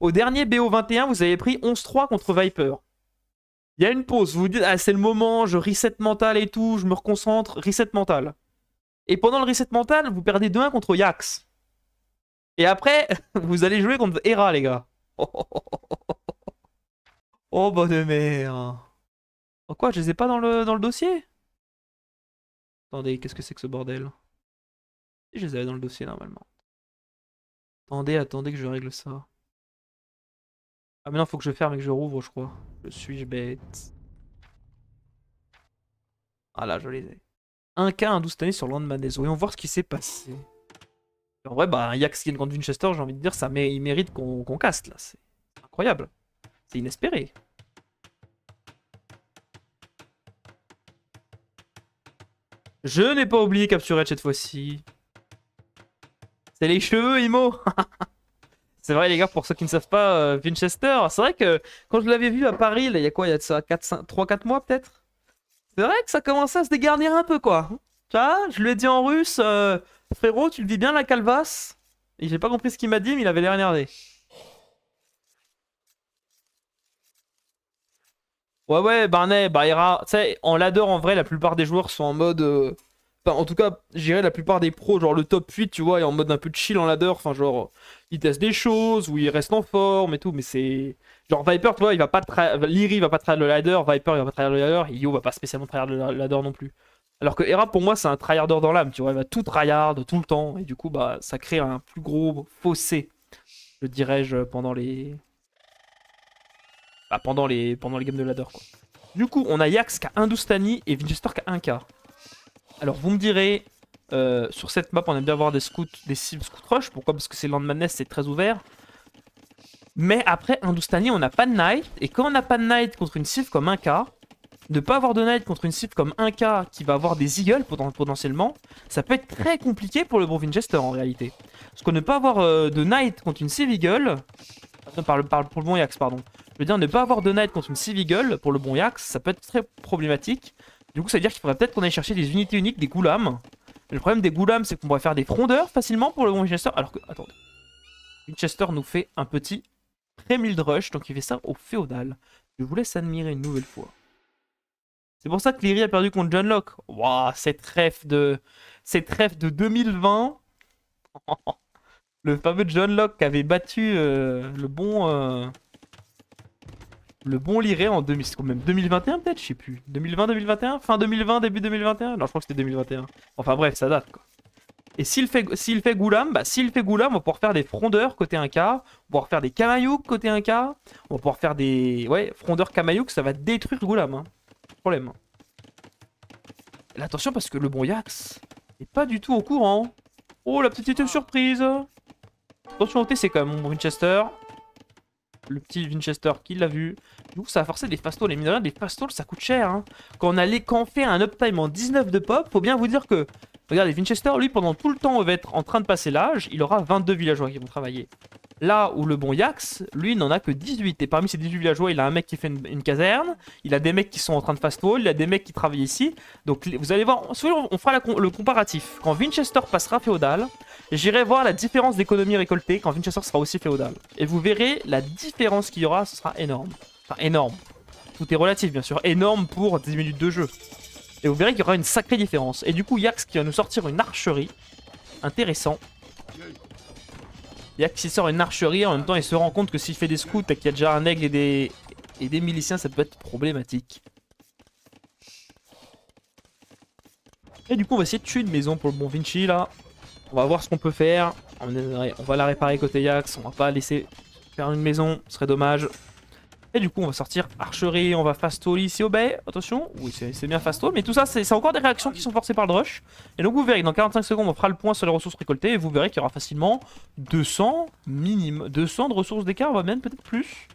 Au dernier BO21, vous avez pris 11-3 contre Viper. Il y a une pause, vous vous dites, ah, c'est le moment, je reset mental et tout, je me reconcentre, reset mental. Et pendant le reset mental, vous perdez 2-1 contre Yax. Et après, vous allez jouer contre Hera, les gars. Oh, bonne mère. Oh quoi, je les ai pas dans le, dans le dossier? Attendez, qu'est-ce que c'est que ce bordel? Je les avais dans le dossier normalement. Attendez, attendez que je règle ça. Ah maintenant faut que je ferme et que je rouvre je crois. Je suis bête. Ah là je les ai. Un cas un 12 années sur Landmanes. Voyons voir ce qui s'est passé. En vrai bah un Yax qui contre Winchester j'ai envie de dire ça mais il mérite qu'on caste là. C'est incroyable. C'est inespéré. Je n'ai pas oublié capturer cette fois-ci. C'est les cheveux, Imo C'est vrai, les gars, pour ceux qui ne savent pas, euh, Winchester, c'est vrai que quand je l'avais vu à Paris, il y a quoi Il y a de ça 3-4 mois peut-être? C'est vrai que ça commençait à se dégarnir un peu, quoi. Tu vois, je lui ai dit en russe, euh, frérot, tu le vis bien la calvasse Et j'ai pas compris ce qu'il m'a dit, mais il avait l'air énervé. Ouais, ouais, Barney, Baira, tu sais, en ladder, en vrai, la plupart des joueurs sont en mode. Euh, en tout cas, j'irais la plupart des pros, genre le top 8, tu vois, est en mode un peu chill en ladder. Enfin, genre, ils testent des choses, ou ils restent en forme et tout, mais c'est. Genre, Viper, tu vois, il va pas. Lyri va pas trahir le ladder, Viper, il va pas trahir le ladder, Yo va pas spécialement trahir le ladder non plus. Alors que Hera, pour moi, c'est un tryharder dans l'âme, tu vois, il va tout tryhard tout le temps, et du coup, bah, ça crée un plus gros fossé, je dirais-je, pendant les bah, pendant, les, pendant les games de ladder. Quoi. Du coup, on a Yax qui a un Doustani et Winchester qui a un K. Alors, vous me direz, euh, sur cette map, on aime bien avoir des scouts, des cibles scout rush. Pourquoi? Parce que c'est Land Madness, c'est très ouvert. Mais après, un Doustani, on n'a pas de Knight. Et quand on n'a pas de Knight contre une cible comme un K, ne pas avoir de Knight contre une cible comme un K qui va avoir des Eagles potentiellement, ça peut être très compliqué pour le bon Winchester en réalité. Parce que ne pas avoir euh, de Knight contre une cible Eagle, pour le bon Yax, pardon. Je veux dire, ne pas avoir de Knight contre une Civigal pour le bon Yax, ça peut être très problématique. Du coup, ça veut dire qu'il faudrait peut-être qu'on aille chercher des unités uniques, des goulams. Le problème des goulams, c'est qu'on pourrait faire des frondeurs facilement pour le Winchester. Alors que, attendez. Winchester nous fait un petit pré-mild rush, donc il fait ça au féodal. Je vous laisse admirer une nouvelle fois. C'est pour ça que Lyri a perdu contre John Locke. Waouh, cette ref de... Cette ref de 2020. le fameux John Locke qui avait battu euh, le bon... Euh, le bon Liré en 2000, même 2021 peut-être, je sais plus. 2020-2021 Fin 2020, début 2021 Non, je crois que c'était 2021. Enfin bref, ça date quoi. Et s'il fait, s'il fait Goulam, bah s'il fait Goulam, on va pouvoir faire des frondeurs côté 1K, on va pouvoir faire des Kamayouk côté 1K, on va pouvoir faire des... Ouais, frondeurs Kamayouk, ça va détruire Goulam, hein. Problème. Et attention parce que le bon Yax est pas du tout au courant. Oh, la petite surprise Attention au c'est quand même mon Winchester le petit Winchester qui l'a vu. Du coup, ça a forcé des fast Les mine des fast ça coûte cher. Hein. Quand, on a quand on fait un uptime en 19 de pop, faut bien vous dire que... Regardez, Winchester, lui, pendant tout le temps, va être en train de passer l'âge. Il aura 22 villageois qui vont travailler. Là où le bon Yax, lui, n'en a que 18. Et parmi ces 18 villageois, il a un mec qui fait une, caserne. Il a des mecs qui sont en train de fast wall. Il a des mecs qui travaillent ici. Donc, vous allez voir, on fera le comparatif. Quand Winchester passera féodal, J'irai voir la différence d'économie récoltée quand Winchester sera aussi féodal. Et vous verrez la différence qu'il y aura, ce sera énorme. Enfin, énorme. Tout est relatif, bien sûr. Énorme pour 10 minutes de jeu. Et vous verrez qu'il y aura une sacrée différence. Et du coup, Yax qui va nous sortir une archerie. Intéressant. Yax il sort une archerie, en même temps il se rend compte que s'il fait des scouts et qu'il y a déjà un aigle et des, et des miliciens, ça peut être problématique. Et du coup on va essayer de tuer une maison pour le bon Vinci là. On va voir ce qu'on peut faire. On va la réparer côté Yax. On va pas laisser faire une maison. Ce serait dommage. Et du coup, on va sortir archerie. On va fast all ici au bay. Attention. Oui, c'est bien fast all. Mais tout ça, c'est encore des réactions qui sont forcées par le rush. Et donc, vous verrez que dans 45 secondes, on fera le point sur les ressources récoltées. Et vous verrez qu'il y aura facilement 200 minimum. 200 de ressources d'écart. Va même peut-être plus.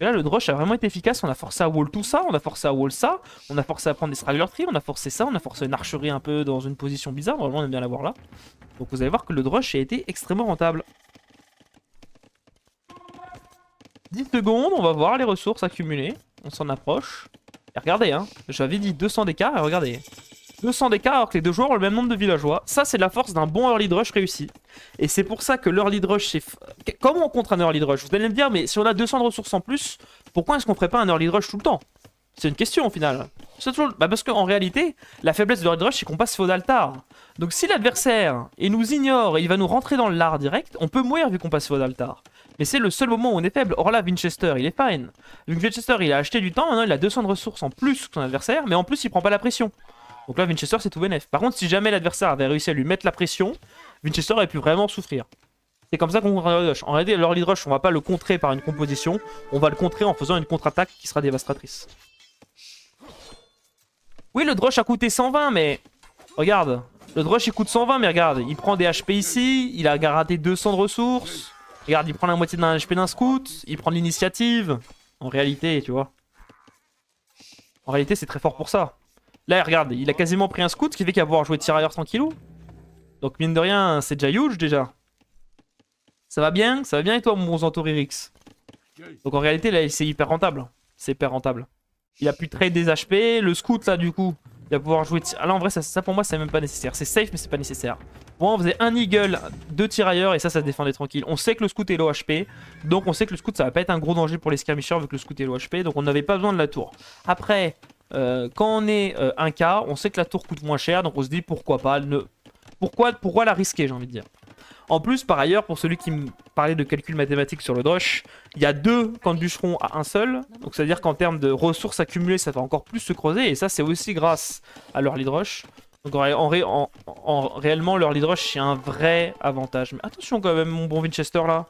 Et là, le drush a vraiment été efficace. On a forcé à wall tout ça, on a forcé à wall ça, on a forcé à prendre des straggler trees, on a forcé ça, on a forcé une archerie un peu dans une position bizarre. Vraiment, on aime bien l'avoir là. Donc vous allez voir que le drush a été extrêmement rentable. 10 secondes, on va voir les ressources accumulées. On s'en approche. Et regardez, hein, j'avais dit 200 d'écart et regardez. 200 d'écart alors que les deux joueurs ont le même nombre de villageois. Ça, c'est la force d'un bon early drush réussi. Et c'est pour ça que l'early rush, c'est... Comment on contre un early rush Vous allez me dire, mais si on a 200 de ressources en plus, pourquoi est-ce qu'on ferait pas un early rush tout le temps? C'est une question au final. Bah parce qu'en réalité, la faiblesse de l'early rush, c'est qu'on passe féodal tard. Donc si l'adversaire, il nous ignore et il va nous rentrer dans le lard direct, on peut mourir vu qu'on passe féodal tard. Mais c'est le seul moment où on est faible. Or là, Winchester, il est fine. Donc Winchester, il a acheté du temps, maintenant il a 200 de ressources en plus que son adversaire, mais en plus il prend pas la pression. Donc là, Winchester, c'est tout bénef. Par contre, si jamais l'adversaire avait réussi à lui mettre la pression, Winchester aurait pu vraiment souffrir. C'est comme ça qu'on contre l'early rush. En réalité, l'early rush, on va pas le contrer par une composition, on va le contrer en faisant une contre-attaque qui sera dévastatrice. Oui, le drush a coûté 120, mais... Regarde, le drush il coûte 120, mais regarde, il prend des HP ici, il a raté 200 de ressources. Regarde, il prend la moitié d'un HP d'un scout, il prend l'initiative. En réalité, tu vois. En réalité, c'est très fort pour ça. Là, regarde, il a quasiment pris un scout, ce qui fait qu'il va pouvoir jouer tirailleur tranquillou. Donc, mine de rien, c'est déjà huge, déjà. Ça va bien Ça va bien et toi, mon Zantoririx Donc, en réalité, là, c'est hyper rentable. C'est hyper rentable. Il a pu trade des HP. Le scout, là, du coup, il va pouvoir jouer... Ah là, en vrai, ça, pour moi, c'est même pas nécessaire. C'est safe, mais c'est pas nécessaire. Bon, on faisait un eagle, deux tirailleurs, et ça, ça se défendait tranquille. On sait que le scout est low HP, donc on sait que le scout, ça va pas être un gros danger pour les skirmishers, vu que le scout est low HP, donc on n'avait pas besoin de la tour. Après, euh, quand on est 1K, euh, on sait que la tour coûte moins cher, donc on se dit pourquoi pas, ne... pourquoi, pourquoi la risquer, j'ai envie de dire. En plus, par ailleurs, pour celui qui me parlait de calcul mathématique sur le drush, il y a deux camps de bûcherons à un seul. Donc c'est à dire qu'en termes de ressources accumulées, ça va encore plus se creuser. Et ça, c'est aussi grâce à leur lead rush. Donc en, en, réellement, leur lead c'est un vrai avantage. Mais attention quand même, mon bon Winchester là.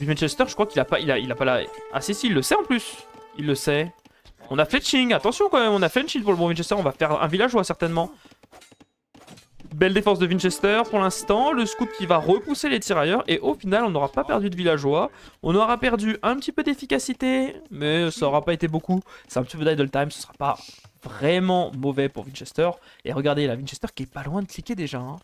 Winchester, je crois qu'il a pas, il a, il a pas la... Ah si, si, il le sait en plus. Il le sait. On a fletching, attention quand même, on a fletching pour le bon Winchester. On va faire un villageois certainement. Belle défense de Winchester pour l'instant. Le scout qui va repousser les tirailleurs. Et au final, on n'aura pas perdu de villageois. On aura perdu un petit peu d'efficacité. Mais ça n'aura pas été beaucoup. C'est un petit peu d'idle time. Ce sera pas vraiment mauvais pour Winchester. Et regardez, la Winchester qui est pas loin de cliquer déjà. Hein.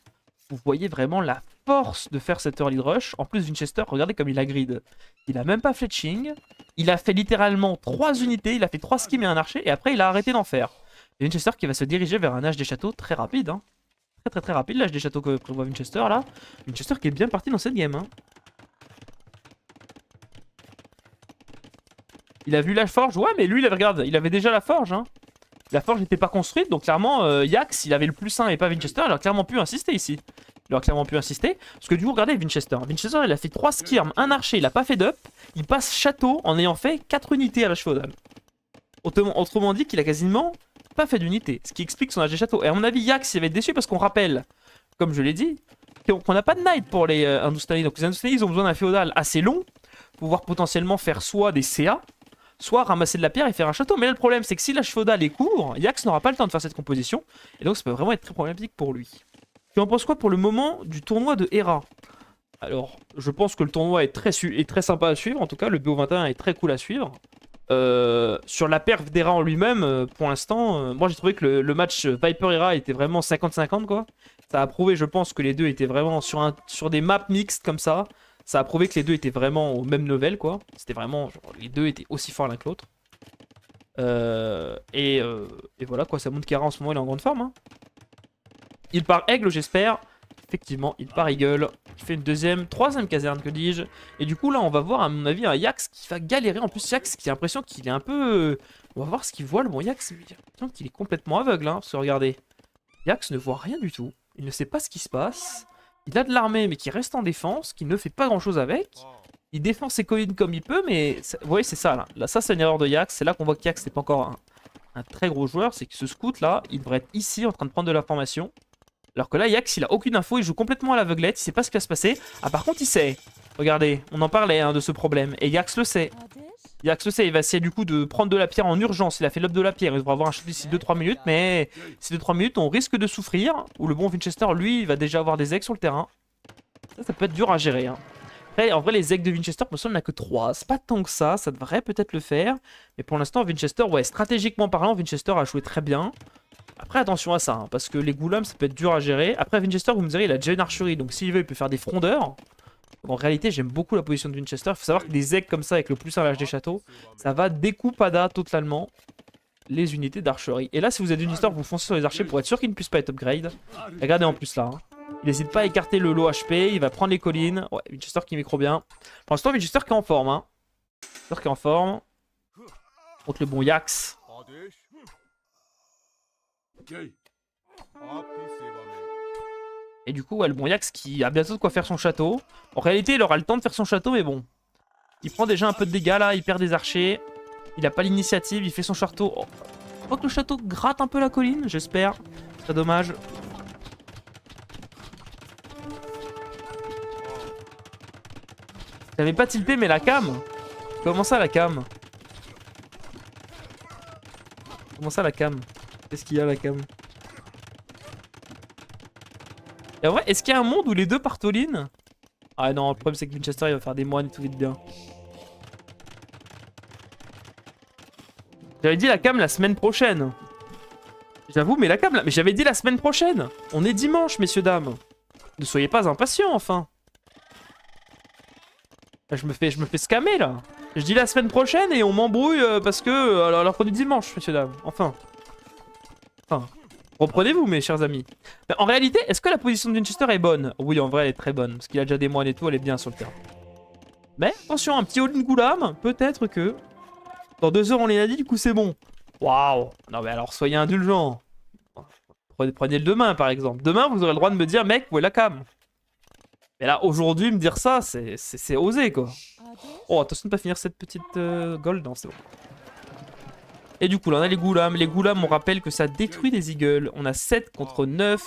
Vous voyez vraiment la force de faire cette early rush. En plus, Winchester, regardez comme il a grid. Il a même pas fletching. Il a fait littéralement 3 unités. Il a fait 3 skims et un archer. Et après, il a arrêté d'en faire. Et Winchester qui va se diriger vers un âge des châteaux très rapide. Hein. Très très très rapide l'âge des châteaux que prévoit Winchester là. Winchester qui est bien parti dans cette game. Hein. Il a vu la forge. Ouais, mais lui, il avait, regarde, il avait déjà la forge. Hein. La forge n'était pas construite, donc clairement, euh, Yax, il avait le plus 1 et pas Winchester, il a clairement pu insister ici. Il aurait clairement pu insister. Parce que du coup, regardez Winchester. Winchester, il a fait 3 skirms, un archer, il a pas fait d'up. Il passe château en ayant fait 4 unités à la chevaudale. Autrement dit qu'il a quasiment pas fait d'unité. Ce qui explique son âge des châteaux. Et à mon avis, Yax, il va être déçu parce qu'on rappelle, comme je l'ai dit, qu'on n'a pas de knight pour les euh, Donc les Hindustani, ils ont besoin d'un féodal assez long pour pouvoir potentiellement faire soit des CA, soit ramasser de la pierre et faire un château. Mais le problème, c'est que si l'âge féodal est court, Yax n'aura pas le temps de faire cette composition. Et donc, ça peut vraiment être très problématique pour lui. Tu en penses quoi pour le moment du tournoi de Hera? Alors, je pense que le tournoi est très, est sympa à suivre. En tout cas, le BO21 est très cool à suivre. Euh, sur la perf d'Hera en lui-même, euh, pour l'instant, euh, moi j'ai trouvé que le, match Viper-Hera était vraiment 50-50 quoi. Ça a prouvé, je pense, que les deux étaient vraiment sur, des maps mixtes comme ça. Ça a prouvé que les deux étaient vraiment au même level quoi. C'était vraiment, les deux étaient aussi forts l'un que l'autre. Et, voilà quoi, ça montre qu'Hera en ce moment il est en grande forme. Hein. Il part Aigle, j'espère. Effectivement, il part Eagle. Il fait une deuxième, troisième caserne, que dis-je. Et du coup, là, on va voir, à mon avis, un Yax qui va galérer. En plus, Yax qui a l'impression qu'il est un peu... On va voir ce qu'il voit, le bon Yax. Il a qu'il est complètement aveugle, hein, parce que regardez. Yax ne voit rien du tout. Il ne sait pas ce qui se passe. Il a de l'armée, mais qui reste en défense, qui ne fait pas grand-chose avec. Il défend ses collines comme il peut, mais... Vous voyez, c'est ça, là. là. Ça, c'est une erreur de Yax. C'est là qu'on voit que Yax n'est pas encore un, un très gros joueur. C'est que ce scout, là, il devrait être ici, en train de prendre de la formation. Alors que là, Yax, il a aucune info, il joue complètement à l'aveuglette, il sait pas ce qui va se passer. Ah, par contre, il sait. Regardez, on en parlait hein, de ce problème. Et Yax le sait. Yax le sait, il va essayer du coup de prendre de la pierre en urgence. Il a fait l'op de la pierre, il devra avoir un chute d'ici 2-3 minutes. Mais ces 2-3 minutes, on risque de souffrir. Ou le bon Winchester, lui, il va déjà avoir des eggs sur le terrain. Ça, ça peut être dur à gérer. Hein. Après, en vrai, les eggs de Winchester, pour l'instant, il n'y que 3. C'est pas tant que ça, ça devrait peut-être le faire. Mais pour l'instant, Winchester, ouais, stratégiquement parlant, Winchester a joué très bien. Après, attention à ça, hein, parce que les goulams, ça peut être dur à gérer. Après, Winchester, vous me direz, il a déjà une archerie, donc s'il veut, il peut faire des frondeurs. En réalité, j'aime beaucoup la position de Winchester. Il faut savoir que des eggs comme ça, avec le plus à des châteaux, ça va découpada totalement les unités d'archerie. Et là, si vous êtes Winchester, vous foncez sur les archers pour être sûr qu'ils ne puissent pas être upgrade. Regardez en plus là. Hein. Il n'hésite pas à écarter le low HP, il va prendre les collines. Ouais, Winchester qui micro bien. Pour l'instant, Winchester qui est en forme. Hein. Winchester qui est en forme. Contre le bon Yax. Et du coup, ouais, le bon Yax qui a bientôt de quoi faire son château. En réalité, il aura le temps de faire son château, mais bon. Il prend déjà un peu de dégâts là, il perd des archers. Il a pas l'initiative, il fait son château. Oh. Je crois que le château gratte un peu la colline, j'espère. C'est dommage. J'avais pas tilté, mais la cam Comment ça, la cam? Comment ça, la cam? Qu'est-ce qu'il y a, la cam Et en vrai, est-ce qu'il y a un monde où les deux all Ah non, le problème, c'est que Winchester, il va faire des moines et tout vite bien. J'avais dit la cam la semaine prochaine. J'avoue, mais la cam, là... Mais j'avais dit la semaine prochaine. On est dimanche, messieurs, dames. Ne soyez pas impatients, enfin. Je me fais, je me fais scammer, là. Je dis la semaine prochaine et on m'embrouille euh, parce que... Euh, alors, alors qu'on est dimanche, messieurs, dames. Enfin. Enfin. Reprenez-vous, mes chers amis. en réalité, est-ce que la position de Winchester est bonne? Oui, en vrai, elle est très bonne. Parce qu'il a déjà des moines et tout, elle est bien sur le terrain. Mais attention, un petit all-in Goulam, peut-être que dans deux heures, on les a dit, du coup, c'est bon. Waouh Non, mais alors, soyez indulgents. Prenez, le demain, par exemple. Demain, vous aurez le droit de me dire, mec, où est la cam? Mais là, aujourd'hui, me dire ça, c'est osé, quoi. Oh, attention de ne pas finir cette petite euh, gold. Non, c'est bon. Et du coup, là, on a les goulams. Les goulams, on rappelle que ça détruit des eagles. On a 7 contre 9.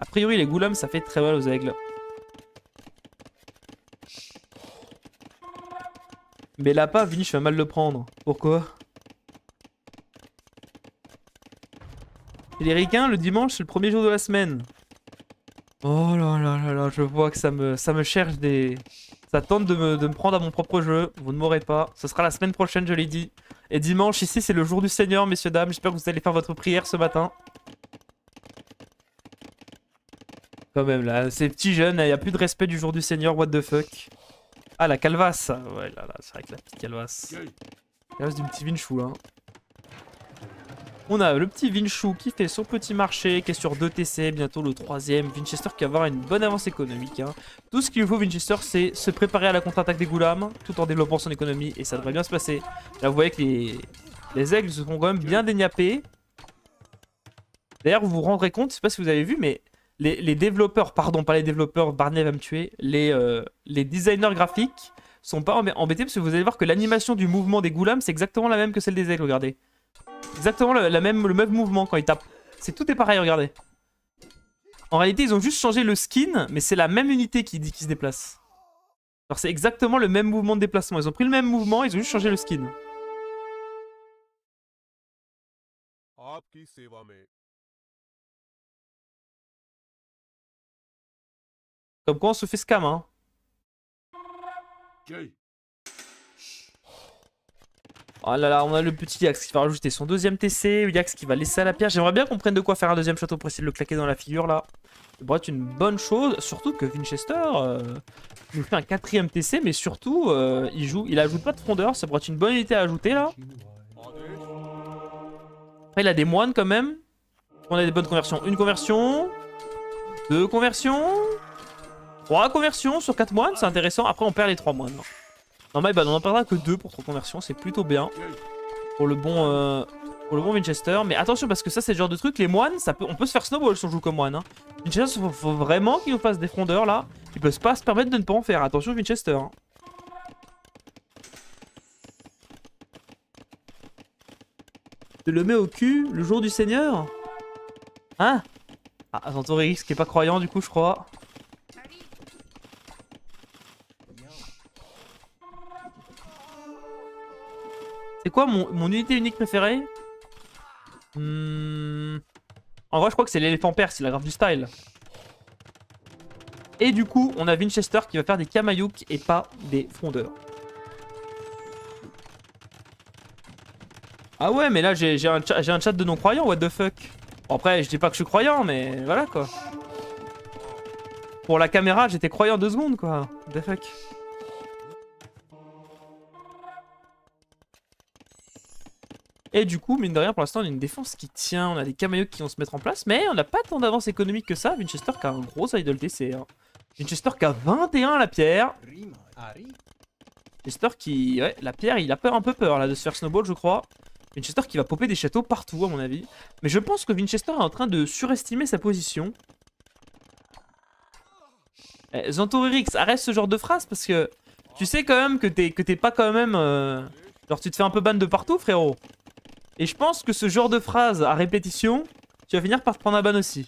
A priori, les goulams, ça fait très mal aux aigles. Mais là pas, Vini, je vais mal le prendre. Pourquoi? Les ricains, le dimanche, c'est le premier jour de la semaine. Oh là là là là, je vois que ça me, ça cherche des... Ça tente de me, de me prendre à mon propre jeu. Vous ne m'aurez pas. Ce sera la semaine prochaine, je l'ai dit. Et dimanche, ici, c'est le jour du Seigneur, messieurs, dames. J'espère que vous allez faire votre prière ce matin. Quand même, là, ces petits jeunes, il n'y a plus de respect du jour du Seigneur, what the fuck. Ah, la calvasse Ouais, là, là, c'est vrai que la petite calvasse. Calvasse du petit Vinchou, là. On a le petit Vinchou qui fait son petit marché, qui est sur 2 TC, bientôt le troisième. Winchester qui va avoir une bonne avance économique. Hein. Tout ce qu'il faut Winchester, c'est se préparer à la contre-attaque des goulams, tout en développant son économie, et ça devrait bien se passer. Là, vous voyez que les, les aigles se font quand même bien dégnapper. D'ailleurs, vous vous rendrez compte, je sais pas si vous avez vu, mais les, développeurs, pardon, pas les développeurs, Barney va me tuer, les, euh, les designers graphiques sont pas embêtés parce que vous allez voir que l'animation du mouvement des goulams, c'est exactement la même que celle des aigles, regardez. Exactement le, la même, le même mouvement quand ils tapent. C'est tout est pareil, regardez. En réalité, ils ont juste changé le skin, mais c'est la même unité qui, qui se déplace. Alors c'est exactement le même mouvement de déplacement. Ils ont pris le même mouvement, ils ont juste changé le skin. Comme quoi on se fait scam, hein. Oh là là, on a le petit Yax qui va rajouter son deuxième TC. Yax qui va laisser à la pierre. J'aimerais bien qu'on prenne de quoi faire un deuxième château pour essayer de le claquer dans la figure là. Ça pourrait être une bonne chose. Surtout que Winchester euh, nous fait un quatrième TC. Mais surtout, euh, il joue, il ajoute pas de fondeur. Ça pourrait être une bonne unité à ajouter là. Après, il a des moines quand même. On a des bonnes conversions. Une conversion. Deux conversions. 3 conversions sur 4 moines, c'est intéressant. Après, on perd les 3 moines. Non, mais bah, on en perdra que 2 pour 3 conversions, c'est plutôt bien. Pour le bon euh, pour le bon Winchester. Mais attention, parce que ça, c'est le genre de truc, les moines, ça peut, on peut se faire snowball si on joue comme moine. Hein. Winchester, faut, vraiment qu'il nous fasse des frondeurs là. Ils peuvent pas se permettre de ne pas en faire. Attention, Winchester. Hein. Le mets au cul le jour du Seigneur? Hein? Ah, Zantorix qui est pas croyant du coup, je crois. C'est quoi mon, unité unique préférée hmm. En vrai, je crois que c'est l'éléphant perse, c'est la grave du style. Et du coup, on a Winchester qui va faire des Kamayouk et pas des frondeurs. Ah ouais, mais là, j'ai un, chat de non-croyants, what the fuck. Bon, après, je dis pas que je suis croyant, mais voilà, quoi. Pour la caméra, j'étais croyant deux secondes, quoi. What the fuck. Et du coup, mine de rien, pour l'instant, on a une défense qui tient. On a des camaillots qui vont se mettre en place. Mais on n'a pas tant d'avance économique que ça. Winchester qui a un gros idle TC. Hein. Winchester qui a 21 la pierre. Winchester qui... Ouais, la pierre, il a peur, un peu peur là de se faire snowball, je crois. Winchester qui va popper des châteaux partout, à mon avis. Mais je pense que Winchester est en train de surestimer sa position. Eh, arrête ce genre de phrase parce que tu sais quand même que t'es pas quand même... Euh, genre tu te fais un peu ban de partout, frérot. Et je pense que ce genre de phrase à répétition, tu vas finir par te prendre un ban aussi.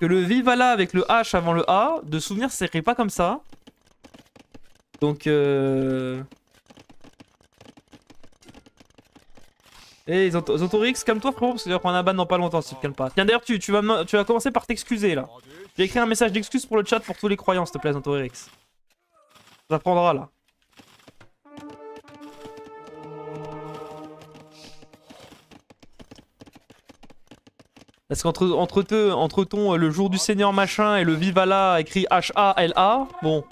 Que le Viva là avec le H avant le A, de souvenir, c'est pas comme ça. Donc... Euh... Eh, hey, Zantorix, calme-toi frérot, parce que tu vas prendre un ban dans pas longtemps si tu te calmes pas. Tiens, d'ailleurs, tu, tu, vas, commencer par t'excuser là. J'ai écrit un message d'excuse pour le chat pour tous les croyants, s'il te plaît, Zantorix. Ça prendra là. Parce qu'entre entre, ton euh, le jour du Seigneur machin et le Vivala écrit H-A-L-A, bon.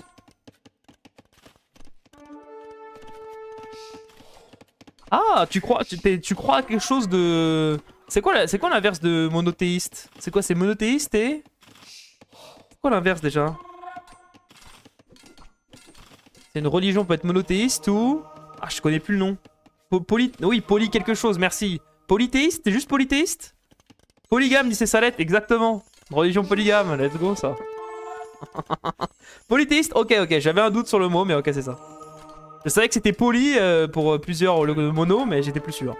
Ah, tu crois, tu, tu crois à quelque chose de... C'est quoi l'inverse de monothéiste? C'est quoi, c'est monothéiste et... C'est quoi l'inverse déjà? C'est une religion peut être monothéiste ou... Ah, je connais plus le nom. poly... Oui, poly quelque chose, merci. Polythéiste T'es juste polythéiste? Polygame, dit c'est Salette, exactement. Religion polygame, let's go ça. Polythéiste, ok, ok, j'avais un doute sur le mot, mais ok, c'est ça. Je savais que c'était poly euh, pour plusieurs mono, mais j'étais plus sûr.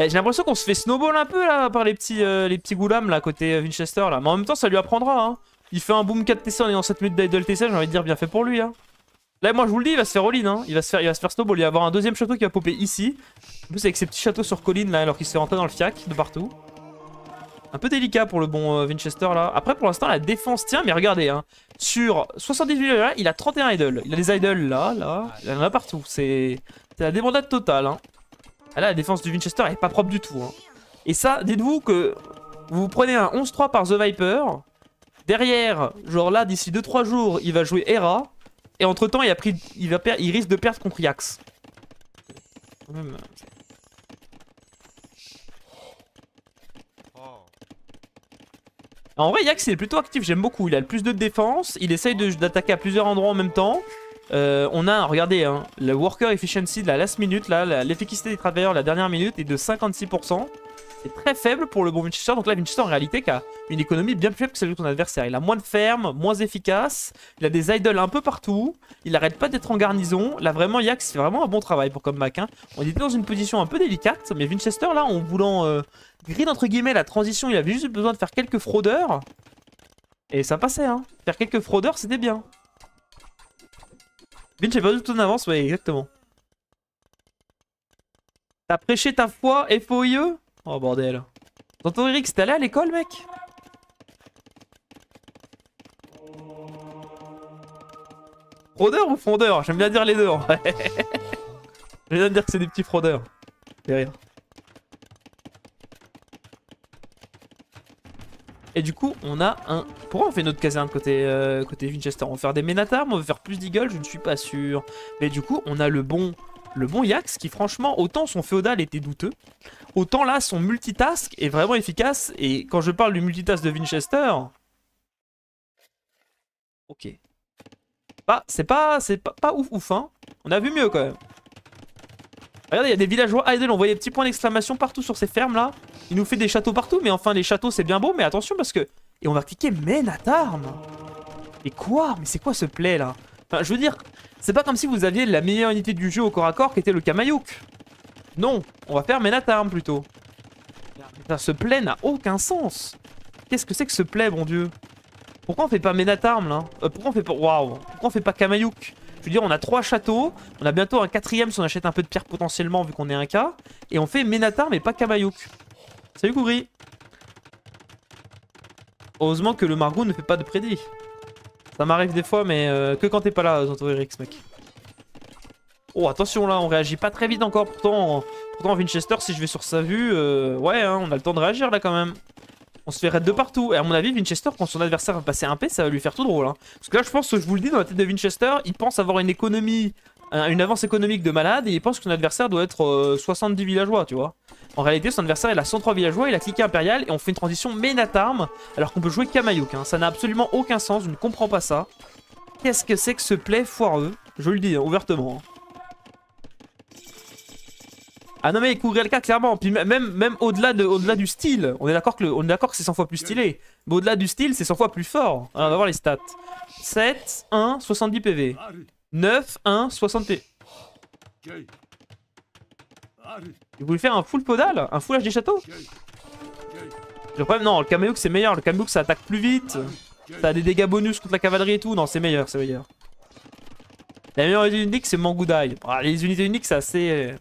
Eh, j'ai l'impression qu'on se fait snowball un peu là par les petits, euh, les petits goulams là côté Winchester là. Mais en même temps ça lui apprendra hein. Il fait un boom 4 TC en ayant 7 minutes d'idle TC, j'ai envie de dire bien fait pour lui hein. Là moi je vous le dis il va se faire all-in hein. Il va se faire, il va se snowball, il va avoir un deuxième château qui va popper ici. En plus avec ses petits châteaux sur colline là alors qu'il se fait dans le fiac de partout. Un peu délicat pour le bon euh, Winchester là. Après pour l'instant la défense tient mais regardez hein. Sur 78 là il a 31 idoles. Il a des idoles là, là. Il en a partout. C'est la débandade totale hein. Ah là la défense du Winchester est pas propre du tout. Hein. Et ça dites-vous que vous prenez un 11-3 par The Viper. Derrière, genre là d'ici 2-3 jours il va jouer Hera. Et entre temps il, a pris, il, va il risque de perdre contre Yax. Même, En vrai, Yax il est plutôt actif, j'aime beaucoup. Il a le plus de défense, il essaye d'attaquer à plusieurs endroits en même temps. Euh, on a, regardez, hein, le worker efficiency de la last minute, là, l'efficacité des travailleurs la dernière minute est de 56%. C'est très faible pour le bon Winchester. Donc là, Winchester en réalité qui a une économie bien plus faible que celle de ton adversaire. Il a moins de fermes, moins efficace. Il a des idoles un peu partout. Il arrête pas d'être en garnison. Là, vraiment, Yax fait vraiment un bon travail pour comeback. Hein. On était dans une position un peu délicate. Mais Winchester, là, en voulant euh, entre guillemets la transition, il avait juste besoin de faire quelques fraudeurs. Et ça passait, hein. Faire quelques fraudeurs, c'était bien. Vinch est pas du tout en avance, ouais, exactement. T'as prêché ta foi FOIE Oh bordel. Tonton Eric, t'es allé à l'école, mec? Fraudeur ou fondeur J'aime bien dire les deux. J'aime bien dire que c'est des petits fraudeurs. Derrière. Et du coup, on a un... Pourquoi on fait notre caserne côté, euh, côté Winchester? On va faire des Ménatarmes, on veut faire plus d'Eagle, je ne suis pas sûr. Mais du coup, on a le bon le bon Yax qui franchement, autant son féodal était douteux, autant là son multitask est vraiment efficace. Et quand je parle du multitask de Winchester... Ok. Bah, c'est pas, c'est pas, pas ouf ouf, hein. On a vu mieux quand même. Regardez, il y a des villageois idle, on voyait des petits points d'exclamation partout sur ces fermes là. Il nous fait des châteaux partout, mais enfin les châteaux c'est bien beau, mais attention parce que... Et on va cliquer Menatarm Mais quoi? Mais c'est quoi ce play là? Enfin, je veux dire, c'est pas comme si vous aviez la meilleure unité du jeu au corps à corps qui était le Kamayouk. Non, on va faire Menatarm plutôt. ce play n'a aucun sens. Qu'est-ce que c'est que ce play, bon dieu? Pourquoi on fait pas Menatarm là? Euh, Pourquoi on fait pas... Waouh Pourquoi on fait pas je veux dire, on a trois châteaux. On a bientôt un quatrième si on achète un peu de pierre potentiellement vu qu'on est un cas. Et on fait Menatar mais pas Kamayouk. Salut Kougri. Heureusement que le Margot ne fait pas de prédit. Ça m'arrive des fois, mais euh, que quand t'es pas là, Zantorix, mec. Oh, attention là, on réagit pas très vite encore. Pourtant, pourtant Winchester, si je vais sur sa vue, euh, ouais, hein, on a le temps de réagir là quand même. On se fait raid de partout. Et à mon avis, Winchester, quand son adversaire va passer un P, ça va lui faire tout drôle. Hein. Parce que là, je pense que je vous le dis, dans la tête de Winchester, il pense avoir une économie, une avance économique de malade et il pense que son adversaire doit être 70 euh, villageois, tu vois. En réalité, son adversaire, il a 103 villageois, il a cliqué Impérial et on fait une transition Ménatarm alors qu'on peut jouer Kamayouk. Hein. Ça n'a absolument aucun sens, je ne comprends pas ça. Qu'est-ce que c'est que ce play foireux? Je le dis hein, ouvertement. Hein. Ah non mais le cas clairement, puis même, même au-delà de, au -delà du style, on est d'accord que, c'est 100 fois plus stylé, mais au-delà du style c'est 100 fois plus fort. On va voir les stats. 7, 1, 70 PV. 9, 1, 60 PV. Vous voulez faire un full podal Un full HD château Le problème, non, le Kamayouk c'est meilleur, le Kamayouk ça attaque plus vite. Ça a des dégâts bonus contre la cavalerie et tout, non c'est meilleur, c'est meilleur. La meilleure unité unique c'est Mangudai. Ah, les unités uniques c'est assez...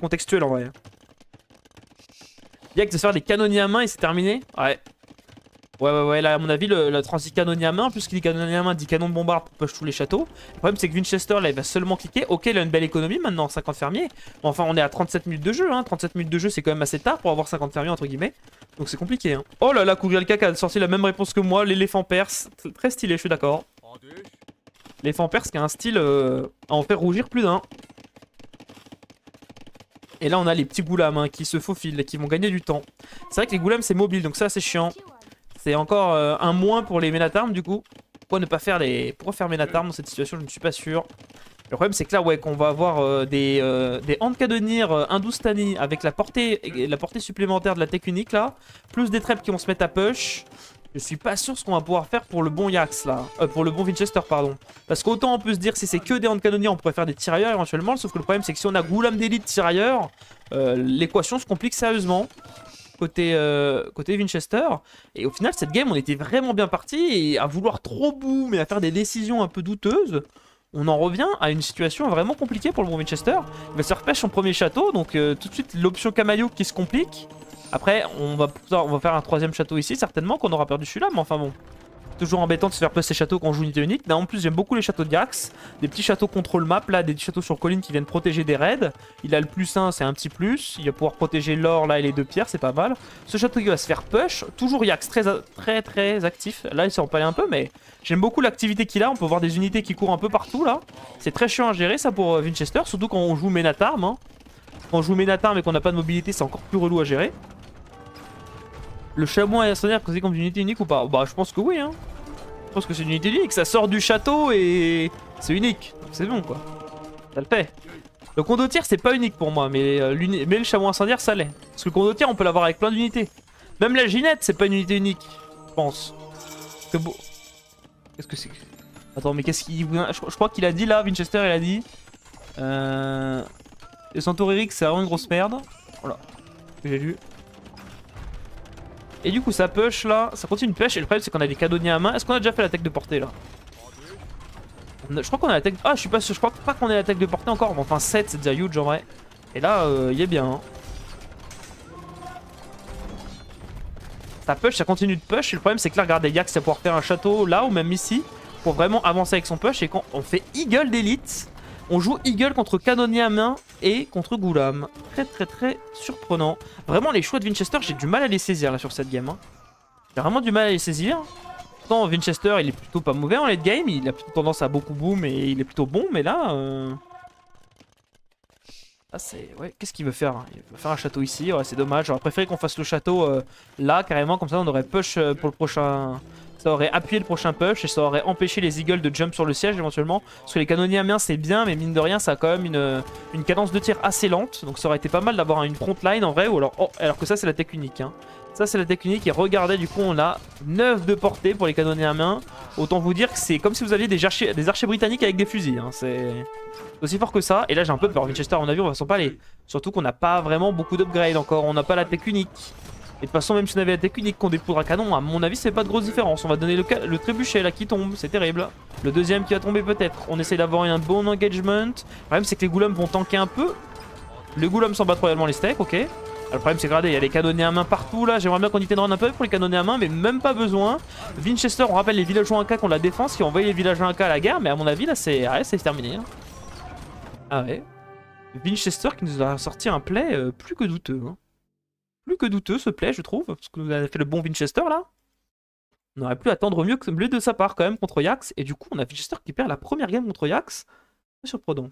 Contextuel en vrai. Yak de se faire des canonniers à main et c'est terminé Ouais. Ouais, ouais, ouais, là, à mon avis, le, le transit main, puisqu'il à main, dit canon de bombarde pour push tous les châteaux. Le problème, c'est que Winchester, là, il va seulement cliquer. Ok, il a une belle économie maintenant, 50 fermiers. Mais enfin, on est à 37 minutes de jeu, hein. 37 minutes de jeu, c'est quand même assez tard pour avoir 50 fermiers, entre guillemets. Donc c'est compliqué, hein. Oh là là, Kougrelka a sorti la même réponse que moi, l'éléphant perse. Très stylé, je suis d'accord. L'éléphant perse qui a un style euh, à en faire rougir plus d'un. Et là, on a les petits goulams hein, qui se faufilent, qui vont gagner du temps. C'est vrai que les goulams, c'est mobile, donc ça, c'est chiant. C'est encore euh, un moins pour les Ménatarmes, du coup. Pourquoi ne pas faire les... Pourquoi faire Ménatarmes dans cette situation Je ne suis pas sûr. Le problème, c'est que là, ouais, qu'on va avoir euh, des, euh, des euh, avec la portée, supplémentaire de la tech unique, là. Plus des traps qui vont se mettre à push. Je suis pas sûr ce qu'on va pouvoir faire pour le bon Yax là. Pour le bon Winchester, pardon. Parce qu'autant on peut se dire si c'est que des canonniers, on pourrait faire des tirailleurs éventuellement. Sauf que le problème c'est que si on a Goulam d'élite tirailleurs, l'équation se complique sérieusement. Côté, euh, côté Winchester. Et au final, cette game, on était vraiment bien parti. Et à vouloir trop boom et à faire des décisions un peu douteuses, on en revient à une situation vraiment compliquée pour le bon Winchester. Il va se repêcher son premier château, donc tout de suite l'option Camaillot qui se complique. Après, on va, on va faire un troisième château ici, certainement qu'on aura perdu celui-là, mais enfin bon. Toujours embêtant de se faire passer ces châteaux quand on joue unité unique. Là, en plus, j'aime beaucoup les châteaux de Gax. Des petits châteaux contrôle map, là, des châteaux sur colline qui viennent protéger des raids. Il a le plus 1, c'est un petit plus. Il va pouvoir protéger l'or, là, et les deux pierres, c'est pas mal. Ce château qui va se faire push. Toujours Yax, très, très, très actif. Là, il s'en parlait un peu, mais j'aime beaucoup l'activité qu'il a. On peut voir des unités qui courent un peu partout, là. C'est très chiant à gérer, ça, pour euh, Winchester. Surtout quand on joue Ménatarm. Hein. Quand on joue Ménatarm et qu'on n'a pas de mobilité, c'est encore plus relou à gérer. Le chamois est considéré comme une unité unique ou pas? Bah je pense que oui hein. Je pense que c'est une unité unique, ça sort du château et c'est unique. C'est bon quoi. Ça le fait. Le condottière c'est pas unique pour moi, mais, euh, mais le chamois incendiaire ça l'est. Parce que le condottière on peut l'avoir avec plein d'unités. Même la ginette c'est pas une unité unique, je pense. Que beau. Qu'est-ce que c'est Attends mais qu'est-ce qu'il... Je, crois qu'il a dit là, Winchester il a dit... Euh... Le Centaure Eric c'est vraiment une grosse merde. Voilà. J'ai lu. Et du coup ça push là, ça continue de push et le problème c'est qu'on a des canonniers à main. Est-ce qu'on a déjà fait l'attaque de portée là Je crois qu'on a l'attaque... Ah je suis pas sûr, je crois pas qu'on ait l'attaque de portée encore. enfin 7 c'est déjà huge en vrai. Et là euh, il est bien. Hein. Ça push, ça continue de push et le problème c'est que là regardez Yax va pouvoir faire un château là ou même ici pour vraiment avancer avec son push et quand on fait Eagle d'élite on joue Eagle contre canonnier à main et contre Goulam. Très très très surprenant. Vraiment les choix de Winchester, j'ai du mal à les saisir là sur cette game. Hein. J'ai vraiment du mal à les saisir. Pourtant Winchester il est plutôt pas mauvais en late game, il a plutôt tendance à beaucoup boom et il est plutôt bon, mais là... Ah c'est... Ouais, qu'est-ce qu'il veut faire Il veut faire un château ici, ouais c'est dommage. J'aurais préféré qu'on fasse le château euh, là carrément, comme ça on aurait push euh, pour le prochain ça aurait appuyé le prochain push et ça aurait empêché les Eagles de jump sur le siège éventuellement. Parce que les canonniers à main c'est bien, mais mine de rien ça a quand même une, une cadence de tir assez lente. Donc ça aurait été pas mal d'avoir une front line en vrai. Oh, alors que ça c'est la tech unique. Hein. Ça c'est la tech unique et regardez du coup on a 9 de portée pour les canonniers à main. Autant vous dire que c'est comme si vous aviez des archers, britanniques avec des fusils. Hein. C'est aussi fort que ça. Et là j'ai un peu peur. Winchester on a vu on va s'en parler. Surtout qu'on n'a pas vraiment beaucoup d'upgrade encore. On n'a pas la tech unique. Et de toute façon, même si on avait la technique qu'on dépoudre à canon, à mon avis, c'est pas de grosse différence. On va donner le, le trébuchet là qui tombe, c'est terrible. Le deuxième qui va tomber peut-être. On essaie d'avoir un bon engagement. Le problème, c'est que les goulums vont tanker un peu. Le goulum s'en bat royalement les steaks, ok. le problème, c'est que regardez, il y a les canonniers à main partout là. J'aimerais bien qu'on y tienne un peu pour les canonniers à main, mais même pas besoin. Winchester, on rappelle les villageois 1K qui ont la défense, qui ont envoyé les villageois 1K à la guerre, mais à mon avis, là, c'est ah terminé. Hein. Ah ouais. Winchester qui nous a sorti un play euh, plus que douteux. Hein. Plus que douteux ce play, je trouve, parce que vous avez fait le bon Winchester là. On aurait pu attendre mieux que mieux de sa part quand même contre Yax, et du coup on a Winchester qui perd la première game contre Yax. C'est surprenant.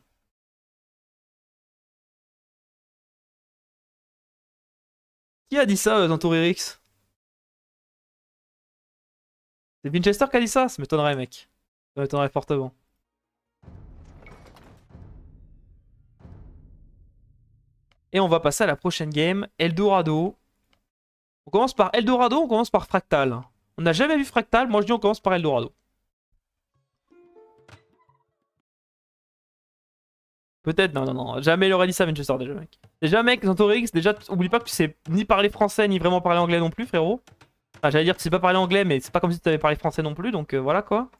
Qui a dit ça, euh, Zantoririx C'est Winchester qui a dit ça? Ça m'étonnerait, mec. Ça m'étonnerait fortement. Et on va passer à la prochaine game, Eldorado. On commence par Eldorado, on commence par Fractal. On n'a jamais vu Fractal, moi je dis on commence par Eldorado. Peut-être, non, non, non. Jamais il aurait dit ça, déjà, mec. Déjà, mec, Zantorix, déjà, oublie pas que tu sais ni parler français, ni vraiment parler anglais non plus, frérot. Enfin, j'allais dire que tu sais pas parler anglais, mais c'est pas comme si tu avais parlé français non plus, donc euh, voilà, quoi.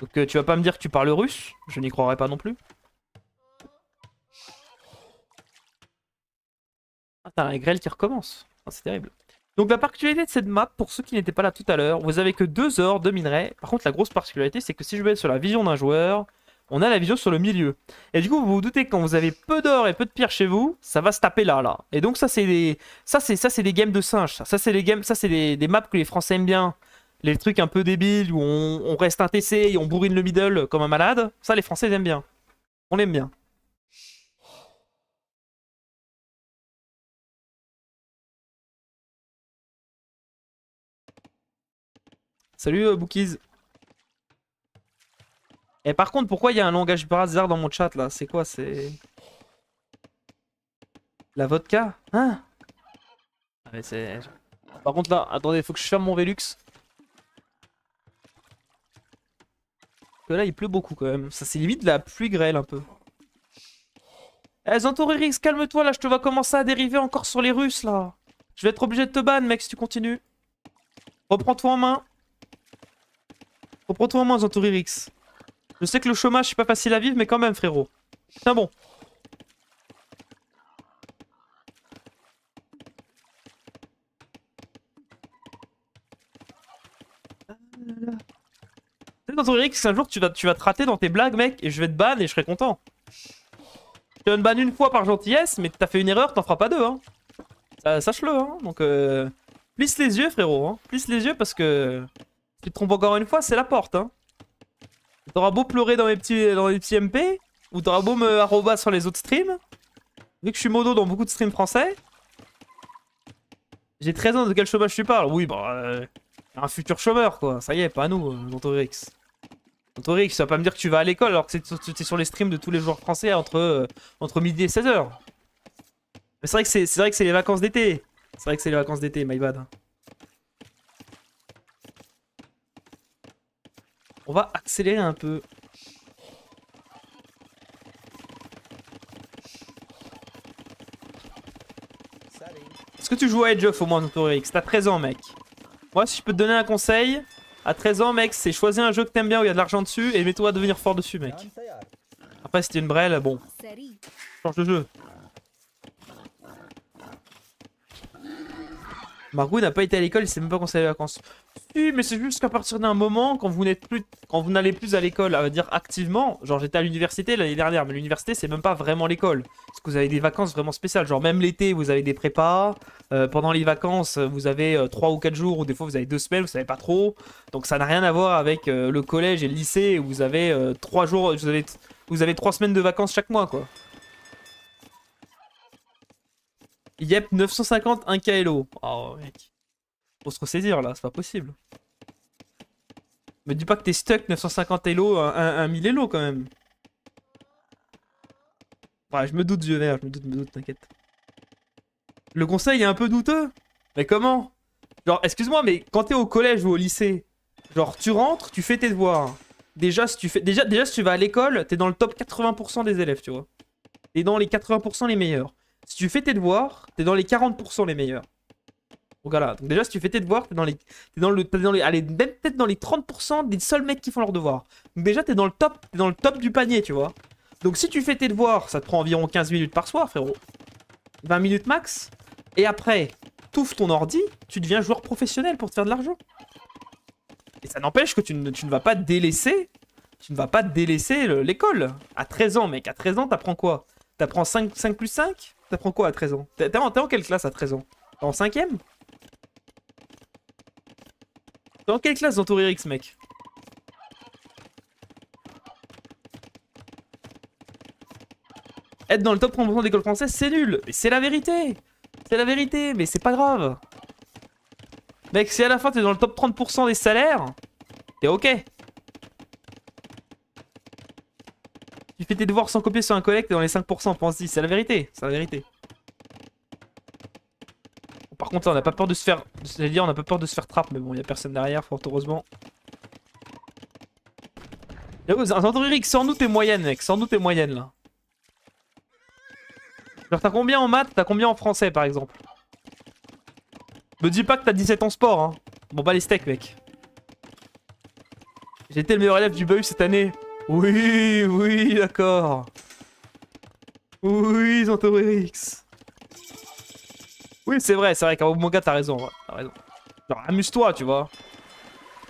Donc euh, tu vas pas me dire que tu parles russe, je n'y croirais pas non plus. Ah, t'as un grêle qui recommence. C'est terrible. Donc la particularité de cette map, pour ceux qui n'étaient pas là tout à l'heure, vous avez que deux heures de minerai. Par contre, la grosse particularité, c'est que si je vais sur la vision d'un joueur, on a la vision sur le milieu. Et du coup, vous vous doutez que quand vous avez peu d'or et peu de pierre chez vous, ça va se taper là, là. Et donc ça, c'est des, ça, c'est ça, c'est des games de singes. Ça, c'est des games, ça, c'est des, des, maps que les Français aiment bien. Les trucs un peu débiles où on, on reste un TC et on bourrine le middle comme un malade. Ça, les Français aiment bien. On l'aime bien. Salut euh, Bookies. Et par contre, pourquoi il y a un langage hasard dans mon chat là? C'est quoi? C'est. La vodka? Hein? Ah. Par contre là, attendez, faut que je ferme mon Velux. Parce que là, il pleut beaucoup quand même. Ça, c'est limite de la pluie grêle un peu. Eh, Zantoririx, calme-toi là, je te vois commencer à dériver encore sur les Russes là. Je vais être obligé de te ban, mec, si tu continues. Reprends-toi en main. Reprends-toi en main, Zantoririx. Je sais que le chômage, c'est pas facile à vivre, mais quand même, frérot. Tiens bon. Zantoririx, un jour, tu vas, tu vas te rater dans tes blagues, mec, et je vais te ban et je serai content. Je te ban une fois par gentillesse, mais t'as fait une erreur, t'en feras pas deux, hein. Sache-le, hein. Donc, euh... Plisse les yeux, frérot, hein. Plisse les yeux parce que... Tu te trompes encore une fois, c'est la porte, hein. T'auras beau pleurer dans petits, dans les petits MP, ou t'auras beau me arroba sur les autres streams, vu que je suis modo dans beaucoup de streams français, j'ai 13 ans, de quel chômage tu parles? Oui, bah, euh, un futur chômeur, quoi. Ça y est, pas nous, Montorix. Montorix, tu vas pas me dire que tu vas à l'école alors que tu es sur les streams de tous les joueurs français entre, euh, entre midi et 16h. Mais c'est vrai que c'est vrai que c'est les vacances d'été. C'est vrai que c'est les vacances d'été, my bad. On va accélérer un peu. Est-ce que tu joues à Edge of au moins, Notorix T'as 13 ans, mec. Moi, si je peux te donner un conseil, à 13 ans, mec, c'est choisir un jeu que t'aimes bien où il y a de l'argent dessus et mets-toi à devenir fort dessus, mec. Après, si t'es une brelle, bon. Change de jeu. Margot n'a pas été à l'école, il sait même pas quand c'est les vacances. Si, mais c'est juste qu'à partir d'un moment, quand vous n'allez plus à l'école, à dire activement, genre j'étais à l'université l'année dernière, mais l'université c'est même pas vraiment l'école, parce que vous avez des vacances vraiment spéciales, genre même l'été vous avez des prépas, euh, pendant les vacances vous avez 3 euh, ou 4 jours, ou des fois vous avez 2 semaines, vous savez pas trop, donc ça n'a rien à voir avec euh, le collège et le lycée où vous avez 3 jours, vous avez, vous avez 3 semaines de vacances chaque mois quoi. Yep, 950, 1 KLO. Oh, mec. Faut se ressaisir là, c'est pas possible. Me dis pas que t'es stuck 950 Elo, 1, 1000 Elo quand même. Ouais, je me doute, vieux vert, je me doute, me doute, t'inquiète. Le conseil est un peu douteux. Mais comment? Genre, excuse-moi, mais quand t'es au collège ou au lycée, genre, tu rentres, tu fais tes devoirs. Déjà, si tu, fais... déjà, si tu vas à l'école, t'es dans le top 80% des élèves, tu vois. T'es dans les 80% les meilleurs. Si tu fais tes devoirs, t'es dans les 40% les meilleurs. Donc voilà, donc déjà si tu fais tes devoirs, t'es dans les. T'es dans le. dans les. Allez, peut-être dans les 30% des seuls mecs qui font leurs devoirs. Donc déjà t'es dans le top. T'es dans le top du panier, tu vois. Donc si tu fais tes devoirs, ça te prend environ 15 minutes par soir, frérot. 20 minutes max. Et après, t'ouvres ton ordi, tu deviens joueur professionnel pour te faire de l'argent. Et ça n'empêche que tu ne, vas pas délaisser. Tu ne vas pas délaisser l'école. À 13 ans, mec. À 13 ans, t'apprends quoi? T'apprends 5, 5 plus 5 T'apprends quoi à 13 ans? T'es en, quelle classe à 13 ans? T'es en cinquième? En quelle classe dans Tourix, mec? Être dans le top 30% d'école française, c'est nul. Mais c'est la vérité. C'est la vérité, mais c'est pas grave. Mec, si à la fin t'es dans le top 30% des salaires, t'es ok. Tu fais tes devoirs sans copier sur un collègue, t'es dans les 5%, pense-y, c'est la vérité. C'est la vérité. On n'a pas peur de se faire. cest dire, on a pas peur de se faire trap, mais bon, il a personne derrière, fort heureusement. Eric, sors-nous tes moyennes, mec. Sors-nous tes moyennes, là. Genre, t'as combien en maths T'as combien en français, par exemple? Me dis pas que t'as 17 en sport, hein. Bon, bah les steaks, mec. J'ai été le meilleur élève du BU cette année. Oui, oui, d'accord. Oui, Zantorix. C'est vrai, c'est vrai qu'à manga, t'as raison, t'as raison. Genre, amuse-toi, tu vois.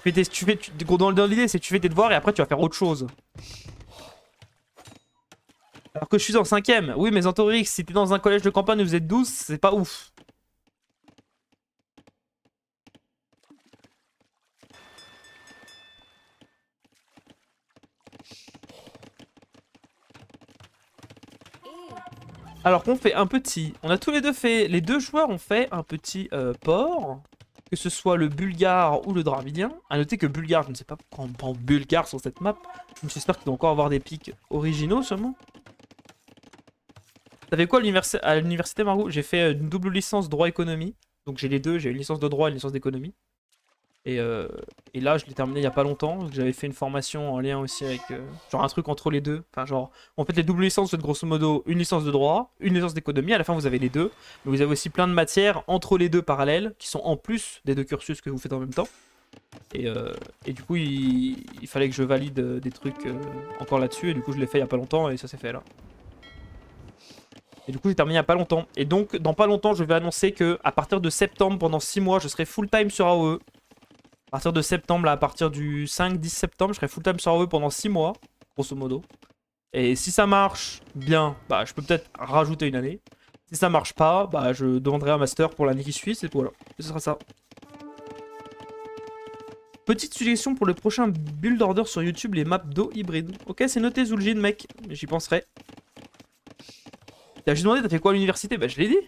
Tu fais, tu fais tu, dans, dans l'idée, c'est tu fais tes devoirs et après tu vas faire autre chose. Alors que je suis en cinquième. Oui, mais Zantorix, si t'es dans un collège de campagne où vous êtes 12, c'est pas ouf. Alors qu'on fait un petit... On a tous les deux fait... Les deux joueurs ont fait un petit euh, port. Que ce soit le bulgare ou le dravidien. A noter que bulgare, je ne sais pas pourquoi on prend bulgare sur cette map. J'espère qu'il doit encore avoir des pics originaux sûrement. T'avais quoi à l'université Margot? J'ai fait euh, une double licence droit-économie. Donc j'ai les deux, j'ai une licence de droit et une licence d'économie. Euh, et, là, je l'ai terminé il y a pas longtemps. J'avais fait une formation en lien aussi avec euh, genre un truc entre les deux. Enfin, genre, en fait, les doubles licences, c'est grosso modo une licence de droit, une licence d'économie. À la fin, vous avez les deux. Mais vous avez aussi plein de matières entre les deux parallèles qui sont en plus des deux cursus que vous faites en même temps. Et, euh, du coup, il, fallait que je valide des trucs encore là-dessus. Et du coup, je l'ai fait il y a pas longtemps et ça s'est fait là. Et du coup, j'ai terminé il y a pas longtemps. Et donc, dans pas longtemps, je vais annoncer que à partir de septembre, pendant 6 mois, je serai full time sur AOE. À partir de septembre, à partir du 5-10 septembre, je serai full time sur AOE pendant 6 mois, grosso modo. Et si ça marche bien, bah je peux peut-être rajouter une année. Si ça marche pas, bah je demanderai un master pour l'année qui suit, c'est voilà. Ce sera ça. Petite suggestion pour le prochain build order sur YouTube, les maps d'eau hybride. Ok, c'est noté Zul'jin, mec. J'y penserai. T'as juste demandé, t'as fait quoi à l'université? Bah je l'ai dit.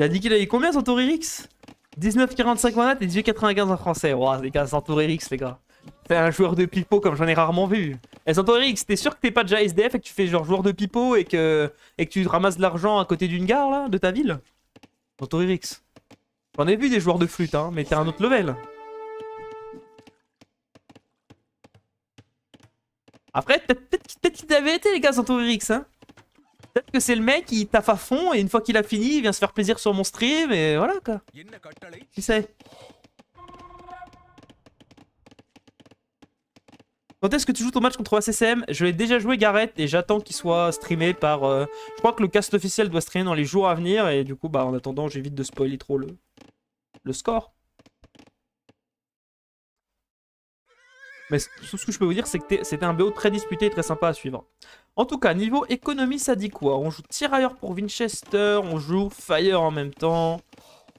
Il a dit qu'il avait combien Santoririx 19,45 manat et 18,95 en français. Wow, les gars, Santoririx, les gars. C'est un joueur de pipeau comme j'en ai rarement vu. Et Santoririx, t'es sûr que t'es pas déjà SDF et que tu fais genre joueur de pipeau et que, tu ramasses de l'argent à côté d'une gare là, de ta ville? Santoririx. J'en ai vu des joueurs de flûte, hein, mais t'es un autre level. Après, peut-être qu'il avait été les gars Santoririx, hein. Peut-être que c'est le mec qui taffe à fond et une fois qu'il a fini, il vient se faire plaisir sur mon stream et voilà quoi. Qui sait Quand est-ce que tu joues ton match contre la CCM Je l'ai déjà joué Gareth et j'attends qu'il soit streamé par... Euh, je crois que le cast officiel doit streamer dans les jours à venir et du coup bah en attendant j'évite de spoiler trop le score. Mais tout ce que je peux vous dire, c'est que c'était un BO très disputé et très sympa à suivre. En tout cas, niveau économie, ça dit quoi? On joue tirailleur pour Winchester, on joue Fire en même temps.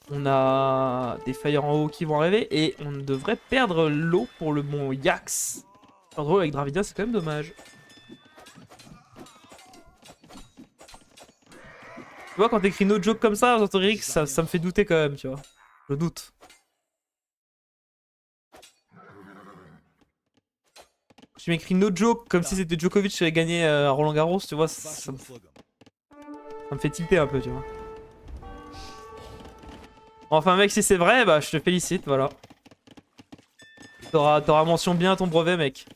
On a des Fire en haut qui vont arriver et on devrait perdre l'eau pour le bon Yax. En gros, avec Dravidia, c'est quand même dommage. Tu vois, quand t'écris no joke comme ça, ça, ça me fait douter quand même, tu vois. Je doute. Tu m'écris no joke comme si c'était Djokovic qui avait gagné euh, Roland Garros, tu vois, ça, me... fait tilter un peu, tu vois. Enfin mec, si c'est vrai, bah je te félicite, voilà. T'auras mention bien ton brevet, mec.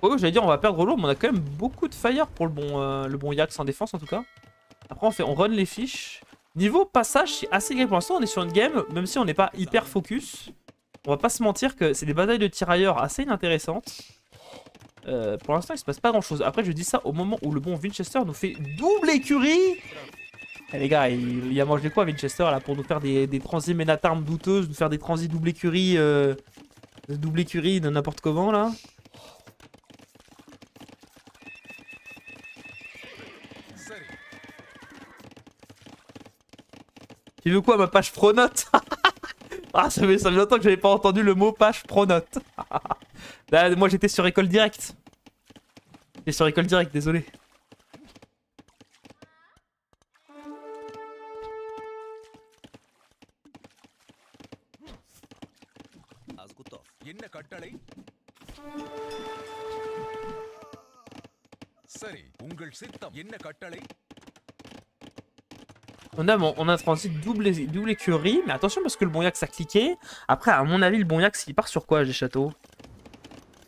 Oh, j'allais dire, on va perdre l'eau, mais on a quand même beaucoup de fire pour le bon, euh, le bon Yax en défense, en tout cas. Après, on, fait, on run les fiches. Niveau passage, c'est assez grave. Pour l'instant, on est sur une game, même si on n'est pas hyper focus. On va pas se mentir que c'est des batailles de tirailleurs assez inintéressantes. Euh, pour l'instant, il se passe pas grand chose. Après, je dis ça au moment où le bon Winchester nous fait double écurie. Eh, les gars, il, il a mangé quoi Winchester là pour nous faire des, des transis ménatarmes douteuses, nous faire des transis double écurie, euh, double écurie de n'importe comment là? Tu veux quoi ma page pronote Ah ça fait, ça fait longtemps que j'avais pas entendu le mot page pronote. Là, moi j'étais sur école directe. J'étais sur école directe, désolé. என்ன கட்டளை சரி உங்கள் சித்தம் என்ன கட்டளை on a, on a transit double, double écurie, mais attention parce que le Bonyax a cliqué. Après, à mon avis, le Bonyax il part sur quoi, les châteaux?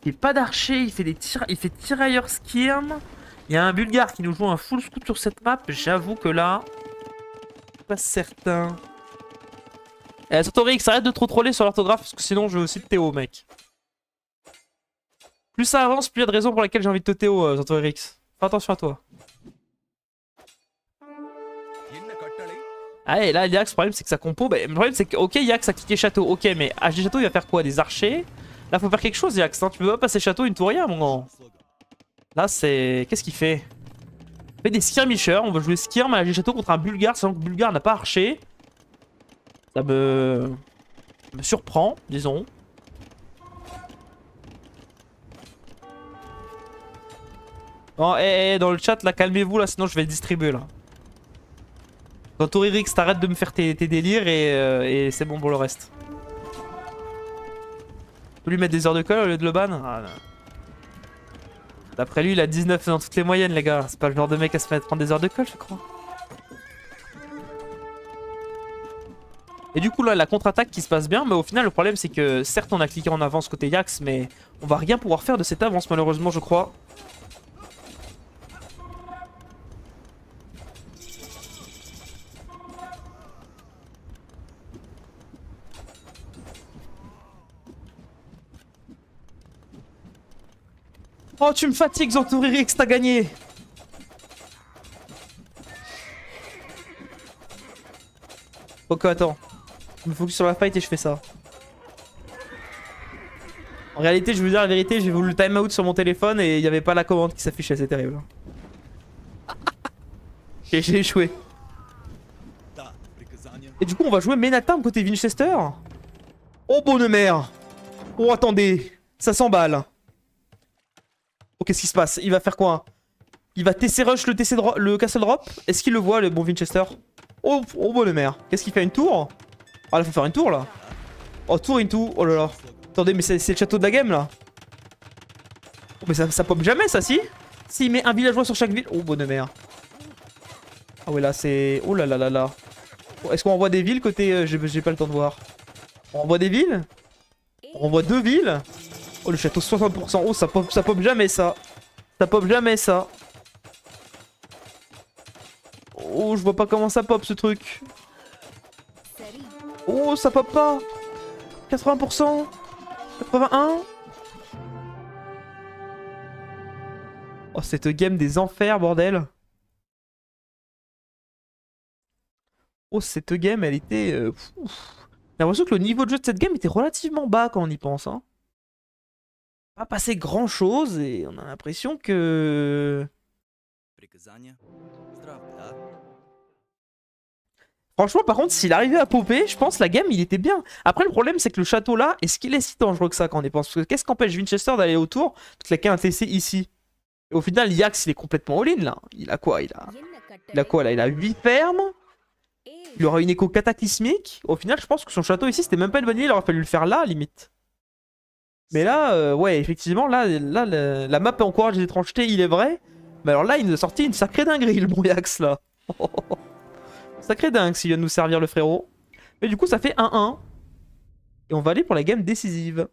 Il pas d'archer, il fait des tir... il fait tirailleur skirm. Il y a un Bulgare qui nous joue un full scout sur cette map. J'avoue que là, pas certain. Eh, Santorix, arrête de trop troller sur l'orthographe parce que sinon je cite Théo, mec. Plus ça avance, plus il y a de raisons pour lesquelles j'ai envie de te Théo, euh, Santorix. Fais attention à toi. Ah et là Yax le problème c'est que sa compo, bah, le problème c'est que ok Yax a cliqué château, ok mais HD château il va faire quoi Des archers? Là faut faire quelque chose Yax, hein. tu peux pas passer château une tour rien mon grand. Là c'est... Qu'est-ce qu'il fait? Il fait des skirmishers, on va jouer skirm à HD château contre un bulgare, sachant que bulgare n'a pas archer. Ça me... me surprend, disons. Bon, eh, eh, dans le chat là, calmez-vous là, sinon je vais distribuer là. Quand Toririx, t'arrêtes de me faire tes, délires et, euh, et c'est bon pour le reste. Tu peux lui mettre des heures de colle au lieu de le ban Ah. D'après lui, il a 19 dans toutes les moyennes, les gars. C'est pas le genre de mec à se mettre prendre des heures de colle, je crois. Et du coup, là, la contre-attaque qui se passe bien, mais au final, le problème, c'est que certes, on a cliqué en avance côté Yax, mais on va rien pouvoir faire de cette avance, malheureusement, je crois. Oh, tu me fatigues, Zantourix, t'as gagné Ok, attends. Je me focus sur la fight et je fais ça. En réalité, je veux dire la vérité, j'ai voulu le timeout sur mon téléphone et il n'y avait pas la commande qui s'affichait, c'est terrible. et j'ai échoué. Et du coup, on va jouer Menatarm côté Winchester Oh, bonne mère Oh, attendez Ça s'emballe qu'est-ce qui se passe Il va faire quoi Il va TC rush le, TC le castle drop Est-ce qu'il le voit, le bon Winchester Oh, oh bonne mère Qu'est-ce qu'il fait Une tour Ah, là, faut faire une tour, là. Oh, tour into Oh là là. Attendez, mais c'est le château de la game, là. Oh, mais ça, ça jamais, ça, si S'il met un villageois sur chaque ville... Oh, bonne mère. Ah ouais, là, c'est... Oh là là là là. Oh, Est-ce qu'on envoie des villes côté... euh, j'ai pas le temps de voir. On envoie des villes On envoie deux villes Oh, le château 60%. Oh, ça pop, ça pop jamais, ça. Ça pop jamais, ça. Oh, je vois pas comment ça pop, ce truc. Oh, ça pop pas 80% 81 Oh, cette game des enfers, bordel. Oh, cette game, elle était... euh. J'ai l'impression que le niveau de jeu de cette game était relativement bas quand on y pense. Hein pas passé grand chose et on a l'impression que. Franchement, par contre, s'il arrivait à popper, je pense la game, il était bien. Après, le problème, c'est que le château là, est-ce qu'il est si dangereux que ça quand on dépense Qu'est-ce qu'empêche Winchester d'aller autour de claquer un TC ici? Au final, Yax, il est complètement all-in là. Il a quoi? Il a... quoi là? Il a 8 fermes? Il aura une écho cataclysmique. Au final, je pense que son château ici, c'était même pas une bonne idée. Il aurait fallu le faire là, limite. Mais là, euh, ouais, effectivement, là, là la, map encourage les étrangetés, il est vrai. Mais alors là, il nous a sorti une sacrée dinguerie, le Yax là. Sacré dingue s'il vient de nous servir le frérot. Mais du coup, ça fait 1-1. Et on va aller pour la game décisive.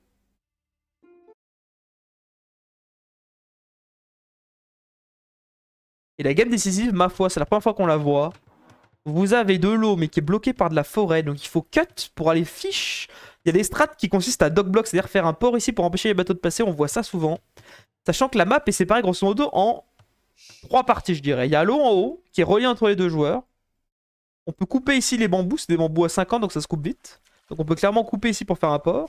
Et la game décisive, ma foi, c'est la première fois qu'on la voit. Vous avez de l'eau, mais qui est bloquée par de la forêt. Donc il faut cut pour aller fiche. Il y a des strats qui consistent à dog block, c'est-à-dire faire un port ici pour empêcher les bateaux de passer. On voit ça souvent. Sachant que la map est séparée grosso modo en trois parties, je dirais. Il y a l'eau en haut, qui est reliée entre les deux joueurs. On peut couper ici les bambous, c'est des bambous à 50 donc ça se coupe vite. Donc on peut clairement couper ici pour faire un port.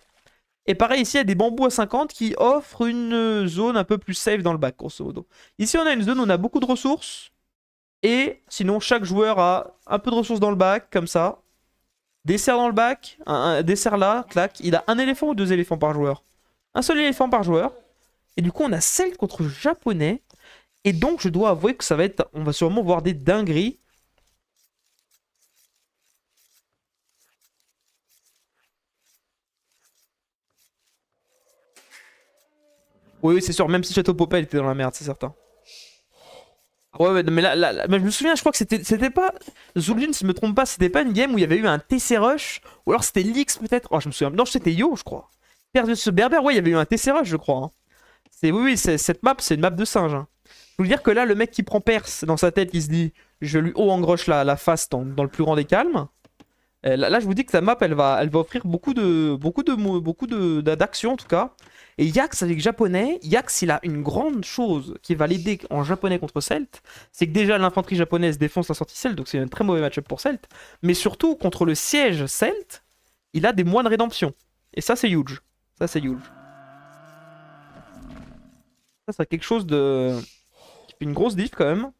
Et pareil ici il y a des bambous à 50 qui offrent une zone un peu plus safe dans le bac grosso modo. Ici on a une zone où on a beaucoup de ressources. Et sinon chaque joueur a un peu de ressources dans le bac comme ça. Dessert dans le bac, un, dessert là, clac. Il a un éléphant ou deux éléphants par joueur Un seul éléphant par joueur. Et du coup on a celle contre japonais. Et donc je dois avouer que ça va être... On va sûrement voir des dingueries. Oui, oui, c'est sûr, même si Château Popel était dans la merde, c'est certain. Ouais, mais là, je me souviens, je crois que c'était pas. Zul'jin, si je me trompe pas, c'était pas une game où il y avait eu un TC Rush, ou alors c'était Lix peut-être. Oh, je me souviens. Non, c'était Yo, je crois. Ce berbère, ouais, il y avait eu un TC Rush, je crois. hein. C'est oui, oui, cette map, c'est une map de singe. hein. Je veux dire que là, le mec qui prend Perse dans sa tête, il se dit, je lui haut engroche la, la face dans, dans le plus grand des calmes. Là, je vous dis que sa map, elle va, elle va offrir beaucoup de, beaucoup de, beaucoup de d'actions en tout cas. Et Yax avec japonais, Yax il a une grande chose qui va l'aider en japonais contre Celt, c'est que déjà l'infanterie japonaise défonce la sortie Celt, donc c'est un très mauvais match-up pour Celt, mais surtout contre le siège Celt, il a des moines rédemption. Et ça c'est huge. Ça c'est huge. Ça c'est quelque chose de... une grosse diff quand même.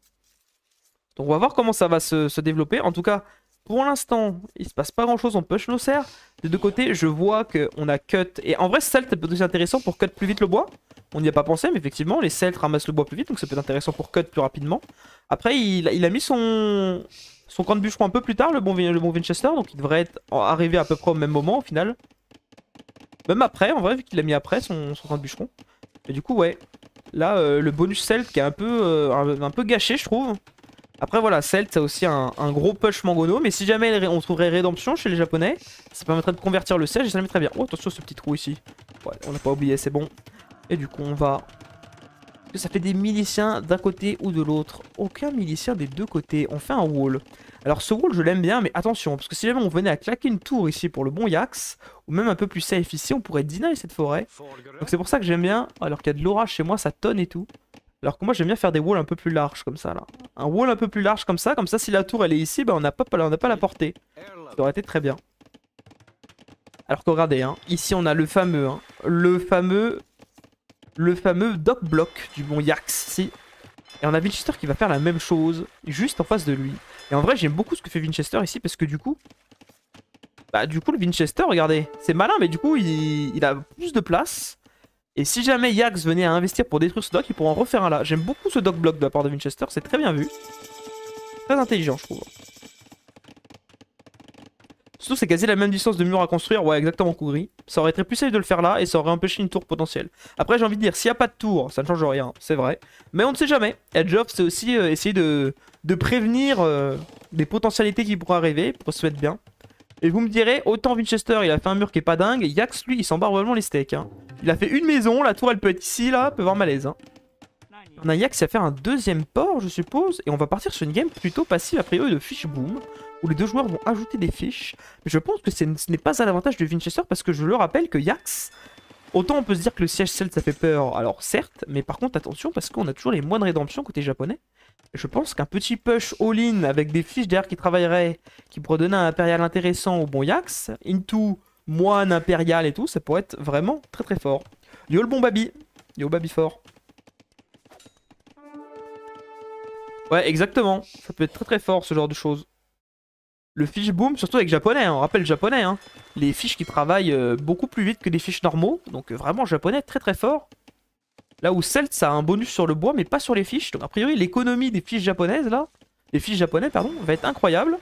Donc on va voir comment ça va se développer. En tout cas, pour l'instant, il se passe pas grand chose, on push nos serres. Des deux côtés, je vois qu'on a cut. Et en vrai, Celt peut être intéressant pour cut plus vite le bois. On n'y a pas pensé, mais effectivement, les Celtes ramassent le bois plus vite, donc ça peut être intéressant pour cut plus rapidement. Après, il, a- mis son, son camp de bûcheron un peu plus tard, le bon, Winchester, donc il devrait être arrivé à peu près au même moment au final. Même après, en vrai, vu qu'il l'a mis après son, camp de bûcheron. Et du coup, ouais. Là, euh, le bonus Celt qui est un peu, euh, un, un peu gâché, je trouve. Après voilà, Celt a aussi un, gros push Mangono, mais si jamais on trouverait rédemption chez les japonais, ça permettrait de convertir le siège et ça le mettrait bien. Oh attention ce petit trou ici. Ouais, on n'a pas oublié, c'est bon. Et du coup on va... Que ça fait des miliciens d'un côté ou de l'autre Aucun milicien des deux côtés. On fait un wall. Alors ce wall je l'aime bien, mais attention, parce que si jamais on venait à claquer une tour ici pour le bon Yax, ou même un peu plus safe ici, on pourrait deny cette forêt. Donc c'est pour ça que j'aime bien, alors qu'il y a de l'orage chez moi, ça tonne et tout. Alors que moi j'aime bien faire des walls un peu plus larges comme ça là. Un wall un peu plus large comme ça, comme ça si la tour elle est ici, bah on n'a pas, la portée. Ça aurait été très bien. Alors que regardez, hein, ici on a le fameux, hein, le fameux, le fameux dock block du bon Yax ici. Et on a Winchester qui va faire la même chose, juste en face de lui. Et en vrai j'aime beaucoup ce que fait Winchester ici parce que du coup, bah du coup le Winchester, regardez, c'est malin mais du coup il a plus de place. Et si jamais Yax venait à investir pour détruire ce dock, il pourra en refaire un là. J'aime beaucoup ce dock block de la part de Winchester, c'est très bien vu. Très intelligent, je trouve. Surtout, c'est quasi la même distance de mur à construire. Ouais, exactement, Kougri. Ça aurait été plus safe de le faire là et ça aurait empêché une tour potentielle. Après, j'ai envie de dire, s'il n'y a pas de tour, ça ne change rien, c'est vrai. Mais on ne sait jamais. Edge of, c'est aussi euh, essayer de, de prévenir euh, des potentialités qui pourraient arriver pour se mettre bien. Et vous me direz, autant Winchester, il a fait un mur qui est pas dingue. Yax, lui, il s'en barre vraiment les steaks. hein. Il a fait une maison, la tour elle peut être ici, là, peut voir malaise. hein. On a Yax qui va faire un deuxième port, je suppose, et on va partir sur une game plutôt passive a priori de fish boom, où les deux joueurs vont ajouter des fiches. Mais je pense que ce n'est pas à l'avantage de Winchester parce que je le rappelle que Yax, autant on peut se dire que le siège Celt ça fait peur, alors certes, mais par contre attention parce qu'on a toujours les moines de rédemption côté japonais. Je pense qu'un petit push all-in avec des fiches derrière qui travailleraient, qui pourraient donner un impérial intéressant au bon Yax, into moine impérial et tout, ça pourrait être vraiment très très fort. Yo le bon Babi, yo Babi fort. Ouais, exactement. Ça peut être très très fort ce genre de choses. Le fish boom, surtout avec japonais, hein, on rappelle japonais. Hein. Les fiches qui travaillent euh, beaucoup plus vite que des fiches normaux. Donc euh, vraiment japonais très très fort. Là où Celt ça a un bonus sur le bois mais pas sur les fiches. Donc a priori l'économie des fiches japonaises là, des fiches japonais pardon, va être incroyable.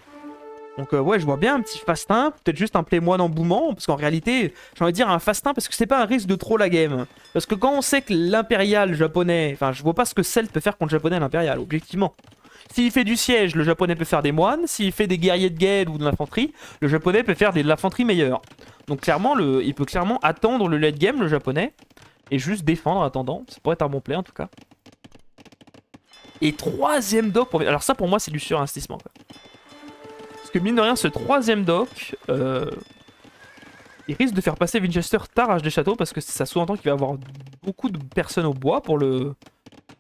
Donc euh, ouais je vois bien un petit fastin, peut-être juste un play moine en boomant, parce qu'en réalité j'ai envie de dire un fastin parce que c'est pas un risque de trop la game. Parce que quand on sait que l'impérial japonais, enfin je vois pas ce que Celt peut faire contre le japonais à l'impérial, objectivement. S'il fait du siège, le japonais peut faire des moines. S'il fait des guerriers de guerre ou de l'infanterie, le japonais peut faire de l'infanterie meilleure. Donc clairement, il peut clairement attendre le late game, le japonais, et juste défendre en attendant. Ça pourrait être un bon play en tout cas. Et troisième dock pour... Alors ça pour moi c'est du surinvestissement. Parce que mine de rien, ce troisième dock, euh, il risque de faire passer Winchester tard à des châteaux parce que ça sous-entend qu'il va avoir beaucoup de personnes au bois pour le,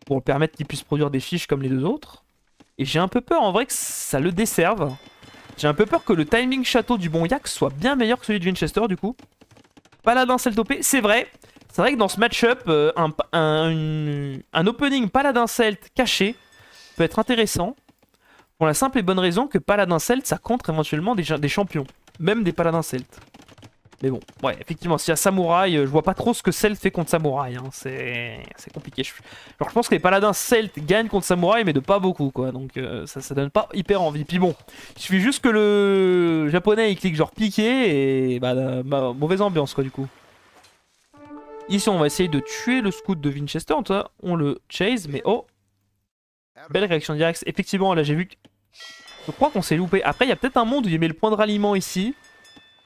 pour permettre qu'il puisse produire des fiches comme les deux autres. Et j'ai un peu peur en vrai que ça le desserve. J'ai un peu peur que le timing château du bon Yak soit bien meilleur que celui de Winchester du coup. Paladin Celt OP, c'est vrai. C'est vrai que dans ce match-up, euh, un, opening Paladin Celt caché peut être intéressant. Pour la simple et bonne raison que Paladin Celt, ça contre éventuellement des, champions. Même des Paladins Celt. Mais bon, ouais, effectivement, s'il y a Samouraï, euh, je vois pas trop ce que Celt fait contre Samouraï. hein. C'est compliqué. Genre, je pense que les Paladins Celt gagnent contre Samouraï, mais de pas beaucoup, quoi. Donc, euh, ça, ça donne pas hyper envie. Puis bon, il suffit juste que le japonais il clique genre piqué et bah, mauvaise ambiance, quoi, du coup. Ici, on va essayer de tuer le scout de Winchester. En tout cas, on le chase, mais oh, belle réaction directe. Effectivement, là, j'ai vu que. Je crois qu'on s'est loupé. Après, il y a peut-être un monde où il met le point de ralliement ici.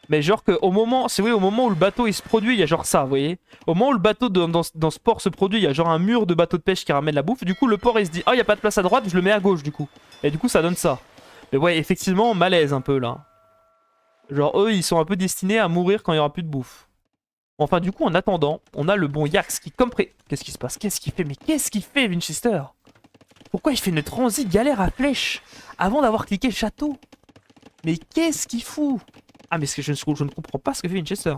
Mais genre que au moment, c'est oui, au moment où le bateau il se produit, il y a genre ça, vous voyez. Au moment où le bateau dans, ce port se produit, il y a genre un mur de bateau de pêche qui ramène la bouffe. Du coup, le port il se dit, ah, il y a pas de place à droite, je le mets à gauche du coup. Et du coup, ça donne ça. Mais ouais, effectivement, malaise un peu là. Genre eux, ils sont un peu destinés à mourir quand il y aura plus de bouffe. Enfin, du coup, en attendant, on a le bon Yax qui, comme pré. Qu'est-ce qui se passe? Qu'est-ce qu'il fait? Mais qu'est-ce qu'il fait, Winchester? Pourquoi il fait une transit galère à flèche avant d'avoir cliqué château? Mais qu'est-ce qu'il fout? Ah, mais je, ne- je ne comprends pas ce que fait Winchester.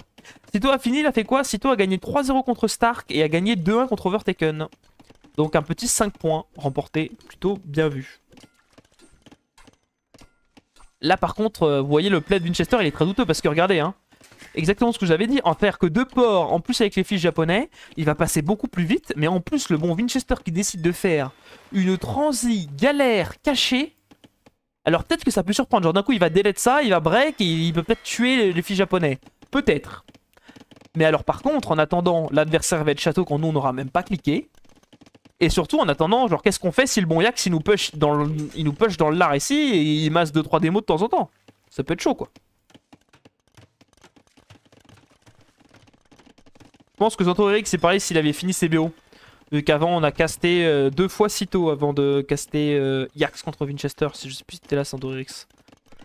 Sito a fini, il a fait quoi? Sito a gagné 3-0 contre Stark et a gagné 2-1 contre Overtaken. Donc un petit 5 points remporté, plutôt bien vu. Là par contre, euh, vous voyez le play de Winchester, il est très douteux parce que regardez, hein, exactement ce que j'avais dit, en faire que deux ports, en plus avec les fiches japonais, il va passer beaucoup plus vite, mais en plus le bon Winchester qui décide de faire une transi galère cachée, alors peut-être que ça peut surprendre, genre d'un coup il va delete ça, il va break et il peut peut-être tuer les, filles japonais, peut-être. Mais alors par contre, en attendant, l'adversaire va être château quand nous on n'aura même pas cliqué. Et surtout en attendant, genre qu'est-ce qu'on fait si le bon Yax il nous push dans il nous push dans le ici et il masse 2-3 démos de temps en temps? Ça peut être chaud quoi. Pense que Zanto Eric c'est pareil s'il avait fini ses BO. Vu qu'avant on a casté euh, deux fois Sito avant de caster euh, Yax contre Winchester. Si je sais plus si c'était là Eric.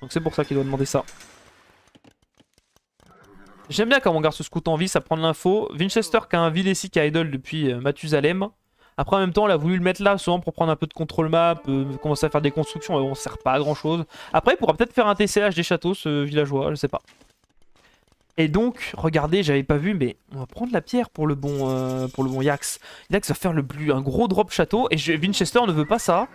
Donc c'est pour ça qu'il doit demander ça. J'aime bien quand on garde ce scout en vie, ça prend de l'info. Winchester qui a un Vilesi qui a idol depuis euh, Mathusalem. Après en même temps, on a voulu le mettre là souvent pour prendre un peu de contrôle map, euh, commencer à faire des constructions, mais bon, ça sert pas à grand chose. Après, il pourra peut-être faire un TCH des châteaux, ce villageois, je sais pas. Et donc, regardez, j'avais pas vu, mais on va prendre la pierre pour le bon, euh, pour le bon Yax. Yax va faire le plus, un gros drop château, et Winchester ne veut pas ça.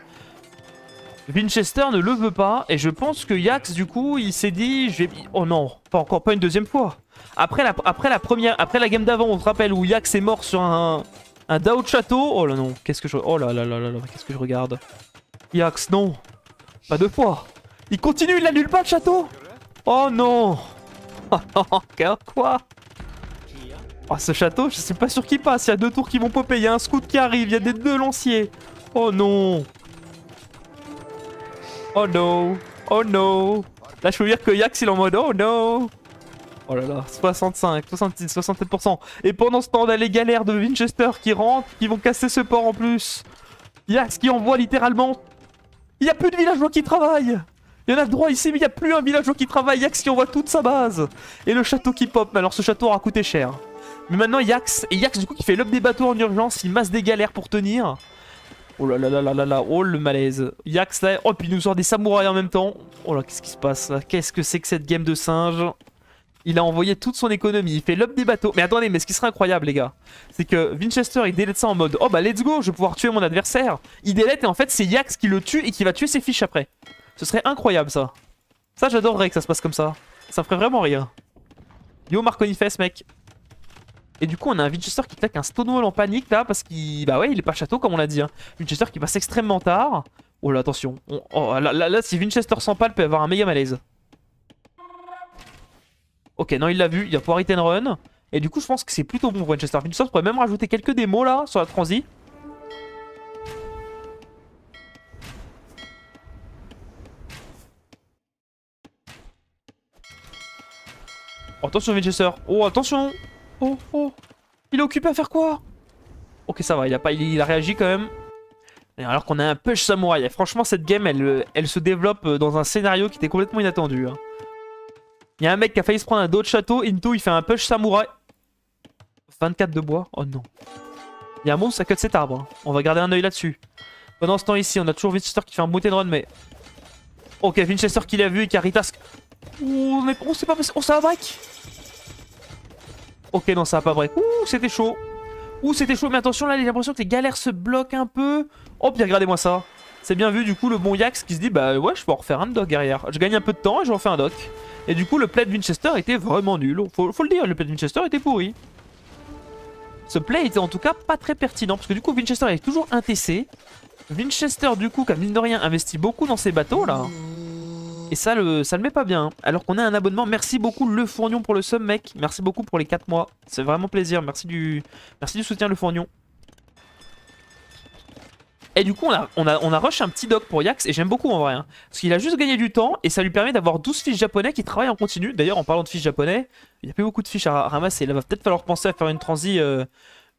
Winchester ne le veut pas, et je pense que Yax, du coup, il s'est dit. Oh non, pas encore, pas une deuxième fois. Après la, après la première, après la game d'avant, on se rappelle où Yax est mort sur un, un Dao de château. Oh là non, qu'est-ce que je, oh là là là là, qu'est-ce que je regarde. Yax, non, pas deux fois. Il continue, il annule pas le château. Oh non. Oh non, quoi Oh ce château, je suis pas sûr qu'il passe. Il y a deux tours qui vont popper, il y a un scout qui arrive, il y a des deux lanciers. Oh non. Oh no. Oh no. Là, je peux dire que Yax, il est en mode oh no. Oh là là, 65, 66, 67%. Et pendant ce temps, on a les galères de Winchester qui rentrent, qui vont casser ce port en plus. Yax qui envoie littéralement. Il n'y a plus de villageois qui travaillent. Il y en a droit ici, mais il n'y a plus un villageois qui travaille. Yax qui envoie toute sa base. Et le château qui pop. Alors, ce château aura coûté cher. Mais maintenant, Yax, et Yax du coup qui fait l'up des bateaux en urgence, il masse des galères pour tenir. Oh là là là là là là, oh le malaise. Yax là, oh puis il nous sort des samouraïs en même temps. Oh là, qu'est-ce qui se passe là? Qu'est-ce que c'est que cette game de singe? Il a envoyé toute son économie, il fait l'up des bateaux. Mais attendez, mais ce qui serait incroyable les gars, c'est que Winchester il délète ça en mode Oh bah let's go, je vais pouvoir tuer mon adversaire. Il délète et en fait c'est Yax qui le tue et qui va tuer ses fiches après. Ce serait incroyable ça. Ça j'adorerais que ça se passe comme ça. Ça ferait vraiment rire. Yo Marconifest mec. Et du coup, on a un Winchester qui claque un Stonewall en panique là parce qu'il. Bah ouais, il est pas château comme on l'a dit. hein. Winchester qui passe extrêmement tard. Oh là, attention. On- oh, là, là, si Winchester s'empale, il peut avoir un méga malaise. Ok, non, il l'a vu. Il va pouvoir hit and run. Et du coup, je pense que c'est plutôt bon pour Winchester. Winchester pourrait même rajouter quelques démos là sur la transi. Oh, attention Winchester. Oh, attention. Oh, oh. Il est occupé à faire quoi? Ok, ça va, il a, pas, il, a réagi quand même. Alors qu'on a un push samouraï. Franchement, cette game, elle, se développe dans un scénario qui était complètement inattendu. hein. Il y a un mec qui a failli se prendre un d'autres château. Into, il fait un push samouraï. 24 de bois. Oh non. Il y a un monstre à cut cet arbre. hein. On va garder un œil là-dessus. Pendant ce temps, ici, on a toujours Winchester qui fait un booted run, mais. Ok, Winchester qui l'a vu et Caritas. Ouh, mais oh, c'est pas possible. Oh, ça va break. Ok, non, ça va pas break. Ouh, c'était chaud. Ouh, c'était chaud. Mais attention, là, j'ai l'impression que les galères se bloquent un peu. Oh, puis regardez-moi ça. C'est bien vu, du coup, le bon Yax qui se dit Bah ouais, je peux en refaire un dock derrière. Je gagne un peu de temps et je refais un dock. Et du coup, le play de Winchester était vraiment nul. Faut, faut le dire, le play de Winchester était pourri. Ce play était en tout cas pas très pertinent parce que du coup, Winchester est toujours un TC. Winchester, du coup, a mine de rien investi beaucoup dans ses bateaux là. Et ça le, ça le met pas bien. Alors qu'on a un abonnement. Merci beaucoup Le Fournion pour le sub, mec. Merci beaucoup pour les 4 mois. C'est vraiment plaisir. Merci du, merci du soutien, Le Fournion. Et du coup, on a, on a, on a rush un petit doc pour Yax et j'aime beaucoup en vrai. hein. parce qu'il a juste gagné du temps et ça lui permet d'avoir 12 fiches japonais qui travaillent en continu. D'ailleurs, en parlant de fiches japonais, il n'y a plus beaucoup de fiches à ramasser. Là, va peut-être falloir penser à faire une transi, euh,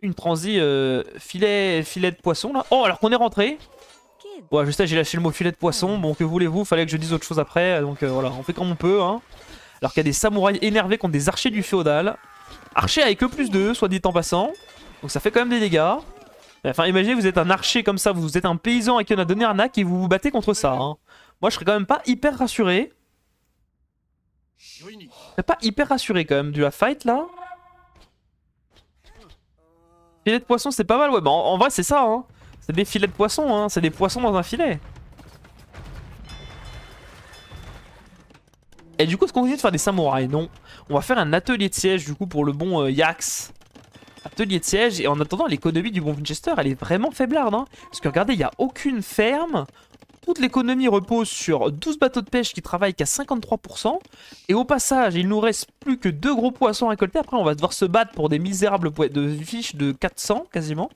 une transi euh, filet, filet de poisson là. Oh, alors qu'on est rentré. Ouais, je sais, j'ai lâché le mot filet de poisson. Bon, que voulez-vous? Fallait que je dise autre chose après. Donc euh, voilà, on fait comme on peut. Hein. Alors qu'il y a des samouraïs énervés contre des archers du féodal. Archers avec que plus 2, soit dit en passant. Donc ça fait quand même des dégâts. Enfin, imaginez, vous êtes un archer comme ça, vous êtes un paysan à qui on a donné un arnaque et vous vous battez contre ça. hein. Moi, je serais quand même pas hyper rassuré. Je serais pas hyper rassuré quand même du la fight là. Filet de poisson, c'est pas mal. Ouais, bah en, en vrai, c'est ça. Hein. C'est des filets de poisson. Hein. C'est des poissons dans un filet. Et du coup, est-ce qu'on continue de faire des samouraïs Non. On va faire un atelier de siège du coup pour le bon euh, Yax. Atelier de siège. Et en attendant, l'économie du bon Winchester, elle est vraiment faiblarde. Hein. Parce que regardez, il n'y a aucune ferme. Toute l'économie repose sur 12 bateaux de pêche qui travaillent qu'à 53%. Et au passage, il nous reste plus que deux gros poissons récoltés. Après, on va devoir se battre pour des misérables de fiches de 400 quasiment.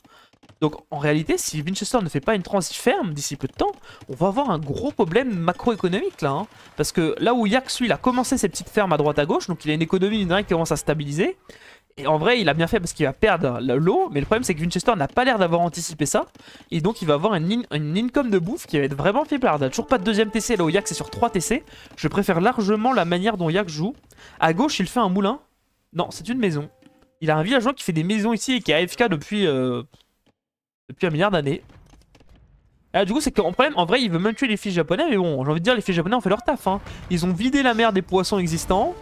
Donc en réalité, si Winchester ne fait pas une transi ferme d'ici peu de temps, on va avoir un gros problème macroéconomique là. hein. Parce que là où Yax, lui, il a commencé ses petites fermes à droite à gauche, donc il a une économie qui commence à stabiliser. Et en vrai, il a bien fait parce qu'il va perdre le- l'eau, mais le problème c'est que Winchester n'a pas l'air d'avoir anticipé ça. Et donc il va avoir une, in- une income de bouffe qui va être vraiment faiblarde. Toujours pas de deuxième TC là où Yax est sur 3 TC. Je préfère largement la manière dont Yax joue. À gauche, il fait un moulin. Non, c'est une maison. Il a un villageois qui fait des maisons ici et qui est AFK depuis, euh, depuis un milliard d'années. Ah, du coup, c'est qu'en problème, en vrai, il veut même tuer les fiches japonais, mais bon, j'ai envie de dire, les fiches japonais ont fait leur taf. Hein. Ils ont vidé la mer des poissons existants.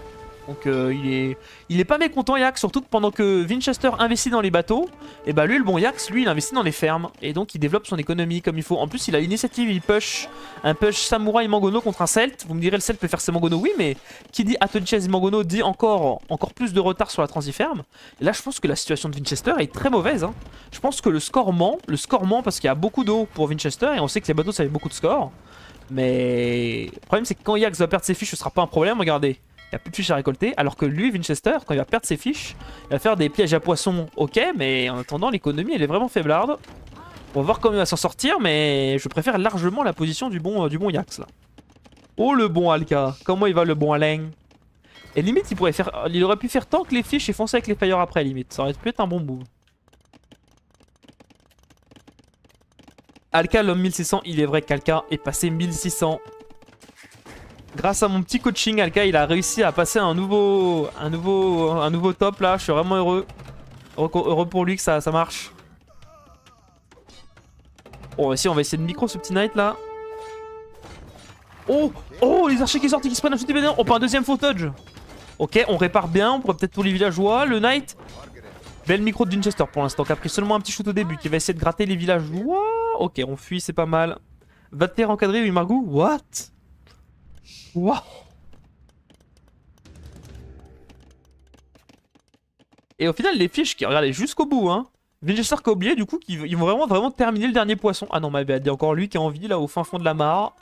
Donc euh, il est il est pas mécontent Yax, surtout que pendant que Winchester investit dans les bateaux, et bah lui le bon Yax, lui il investit dans les fermes et donc il développe son économie comme il faut. En plus il a l'initiative, il push un push samouraï Mangono contre un Celt. Vous me direz le Celt peut faire ses Mangono, oui mais qui dit Atonichaz Mangono dit encore encore plus de retard sur la transiferme. Et là je pense que la situation de Winchester est très mauvaise. hein. Je pense que le score ment, le score ment parce qu'il y a beaucoup d'eau pour Winchester et on sait que les bateaux ça fait beaucoup de score. Mais le problème c'est que quand Yax va perdre ses fiches ce sera pas un problème, regardez. Il n'y a plus de fiches à récolter, alors que lui, Winchester, quand il va perdre ses fiches, il va faire des pièges à poissons, ok, mais en attendant, l'économie, elle est vraiment faiblarde. On va voir comment il va s'en sortir, mais je préfère largement la position du bon, euh, du bon Yax, là. Oh, le bon Alka Comment il va, le bon Alain Et limite, il pourrait faire... Il aurait pu faire tant que les fiches et foncer avec les fire après, limite. Ça aurait pu être un bon move. Alka, l'homme 1600, il est vrai qu'Alka est passé 1600 Grâce à mon petit coaching, Alka, il a réussi à passer un nouveau, un nouveau, un nouveau top là. Je suis vraiment heureux. Heureux, pour lui que ça, marche. Bon, ici, on va essayer de micro ce petit knight là. Oh, oh, les archers qui sortent et qui se prennent un événement. On prend un deuxième footage. Ok, on répare bien. On pourrait peut-être pour les villageois. Le knight. Belle micro de Winchester pour l'instant, qui a pris seulement un petit shoot au début, qui va essayer de gratter les villageois. Ok, on fuit, c'est pas mal. Va te faire encadrer, oui, Margot What? Waouh Et au final, les fiches qui regardez jusqu'au bout, hein. Winchester qui a oublié, du coup, qu'ils ils vont vraiment, vraiment terminer le dernier poisson. Ah non, mais il y a encore lui qui est en vie, là, au fin fond de la mare.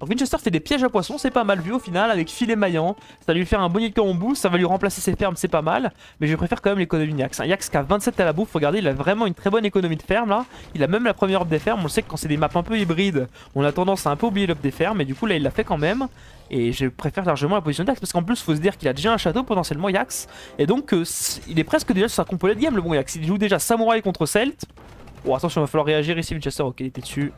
Winchester fait des pièges à poissons, c'est pas mal vu au final, avec filet maillant. Ça va lui faire un bonnet de en boost, ça va lui remplacer ses fermes, c'est pas mal. Mais je préfère quand même l'économie de Yax. Un Yax qui a 27 à la bouffe, regardez, il a vraiment une très bonne économie de ferme là. Il a même la première up des fermes. On sait que quand c'est des maps un peu hybrides, on a tendance à un peu oublier l'up des fermes. Mais du coup, là, il l'a fait quand même. Et je préfère largement la position Yax parce qu'en plus, faut se dire qu'il a déjà un château potentiellement Yax. Et donc, euh, il est presque déjà sur sa compo late game, le bon Yax. Il joue déjà Samouraï contre Celt. Oh, attention, il va falloir réagir ici, Winchester. Ok, il était dessus.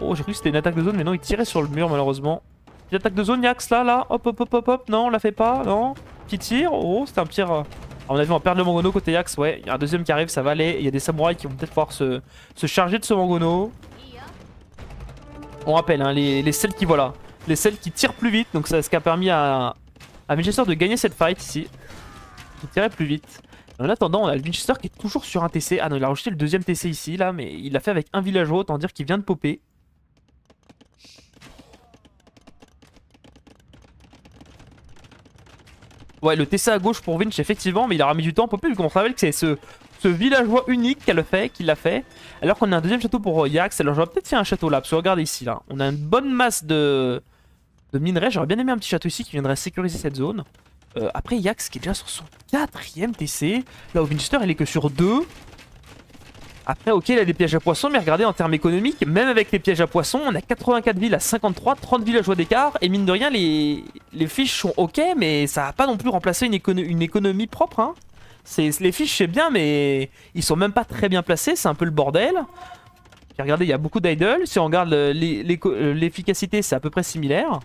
Oh, j'ai cru que c'était une attaque de zone, mais non, il tirait sur le mur malheureusement. Petite attaque de zone, Yax là, là. Hop, hop, hop, hop, hop. Non, on la fait pas, non. Petit tir. Oh, c'était un tir. euh, À mon avis, on va perdre le Mangono côté Yax. Ouais, il y a un deuxième qui arrive, ça va aller. Il y a des samouraïs qui vont peut-être pouvoir se, se charger de ce Mangono. On rappelle, hein, les, les celles qui voilà, les celles qui tirent plus vite, donc c'est ce qui a permis à, à Winchester de gagner cette fight ici. Il tirait plus vite. En attendant, on a le Winchester qui est toujours sur un TC. Ah non, il a rajouté le deuxième TC ici, là, mais il l'a fait avec un villageois, autant dire qu'il vient de popper. Ouais, le TC à gauche pour Vinch, effectivement, mais il aura mis du temps à popper, vu qu'on rappelle que c'est ce, ce villageois unique qui l'a fait, qui l'a fait. Alors qu'on a un deuxième château pour Yax. Alors j'aurais peut-être fait un château là, parce que regardez ici, là. On a une bonne masse de, minerais. J'aurais bien aimé un petit château ici qui viendrait sécuriser cette zone. Euh, après, Yax qui est déjà sur son quatrième TC. Là, au Winchester, il est que sur deux. Après, ok, il a des pièges à poissons, mais regardez en termes économiques, même avec les pièges à poissons, on a 84 villes à 53, 30 villageois d'écart, et mine de rien, les, les fiches sont ok, mais ça va pas non plus remplacer une, une économie propre. Hein. C'est- Les fiches, c'est bien, mais ils sont même pas très bien placés, c'est un peu le bordel. Regardez, il y a beaucoup d'idle. Si on regarde le- l'éco- euh, l'efficacité, c'est à peu près similaire.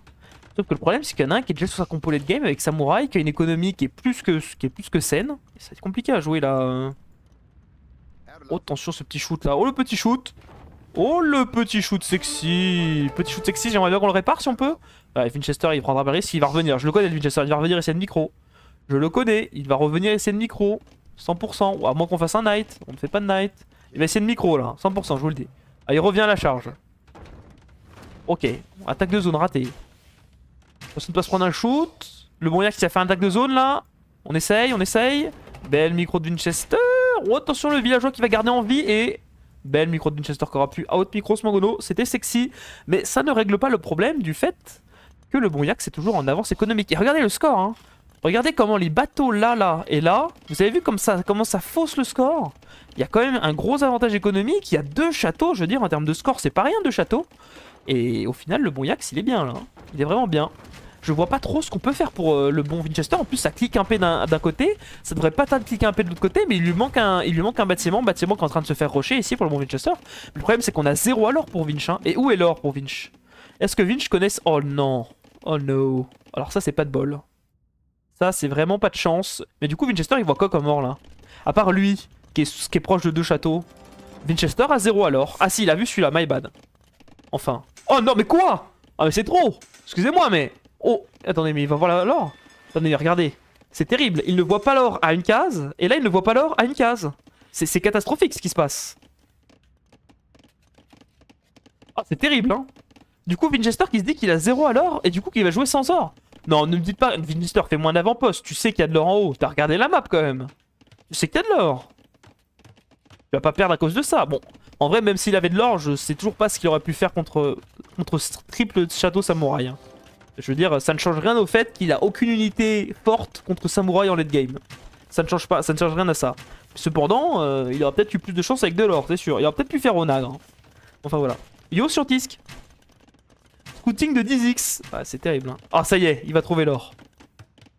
Sauf que le problème, c'est qu'il y en a un qui est déjà sur sa compo de game avec Samouraï, qui a une économie qui est plus que, qui est plus que saine. Et être compliqué à jouer là. Oh, attention ce petit shoot là. Oh, le petit shoot. Oh, le petit shoot sexy. Petit shoot sexy, j'aimerais bien qu'on le répare si on peut. Ouais, Winchester, il prendra Paris s'il va revenir. Je le connais, le Winchester, il va revenir essayer de micro. Je le connais, il va revenir essayer de micro. 100%. Ou à moins qu'on fasse un night. On ne fait pas de night. Il va essayer de micro là. 100%, je vous le dis. Ah, il revient à la charge. Ok. Attaque de zone ratée. Personne ne peut se prendre un shoot. Le bon qui a fait un attaque de zone là. On essaye, on essaye. Belle micro de Winchester. Oh, attention, le villageois qui va garder en vie. Et belle micro de Winchester qui aura pu out micro ce Mangono. C'était sexy. Mais ça ne règle pas le problème du fait que le bon c'est toujours en avance économique. Et regardez le score. Hein. Regardez comment les bateaux là, là et là. Vous avez vu comme ça, comment ça fausse le score? Il y a quand même un gros avantage économique. Il y a deux châteaux. Je veux dire, en termes de score, c'est pas rien deux châteaux. Et au final, le bon Yax, il est bien là. Il est vraiment bien. Je vois pas trop ce qu'on peut faire pour euh, le bon Winchester. En plus, ça clique un peu d'un côté. Ça devrait pas tant cliquer un peu de l'autre côté, mais il lui manque un, bâtiment. Bâtiment qui est en train de se faire rocher ici pour le bon Winchester. Le problème, c'est qu'on a zéro à l'or pour Vinch. hein. Et où est l'or pour Vinch? Est-ce que Vinch connaisse? Oh non. Oh no. Alors, ça, c'est pas de bol. Ça, c'est vraiment pas de chance. Mais du coup, Winchester, il voit quoi comme or là? À part lui, qui est, proche de deux châteaux. Winchester a zéro à l'or. Ah, si, il a vu celui-là, my bad. Enfin. Oh non, mais quoi? Ah, mais c'est trop Excusez-moi, mais. Oh, attendez, mais il va voir l'or. Attendez, regardez. C'est terrible. Il ne voit pas l'or à une case. Et là, il ne voit pas l'or à une case. C'est catastrophique ce qui se passe. Ah, c'est terrible, hein. Du coup, Winchester qui se dit qu'il a 0 à l'or et du coup qu'il va jouer sans or. Non, ne me dites pas, Winchester, fais-moi un avant-poste. Tu sais qu'il y a de l'or en haut. T'as regardé la map quand même. Tu sais qu'il y a de l'or. Tu vas pas perdre à cause de ça. Bon, en vrai, même s'il avait de l'or, je sais toujours pas ce qu'il aurait pu faire contre, contre triple château samouraï. hein. Je veux dire, ça ne change rien au fait qu'il a aucune unité forte contre samouraï en late game. Ça ne change pas, ça ne change rien à ça. Cependant, euh, il aurait peut-être eu plus de chance avec de l'or, c'est sûr. Il aurait peut-être pu faire Onagre. hein. Enfin voilà. Yo sur Tisk. Scouting de 10x. Ah, c'est terrible. Hein. Ah, ça y est, il va trouver l'or.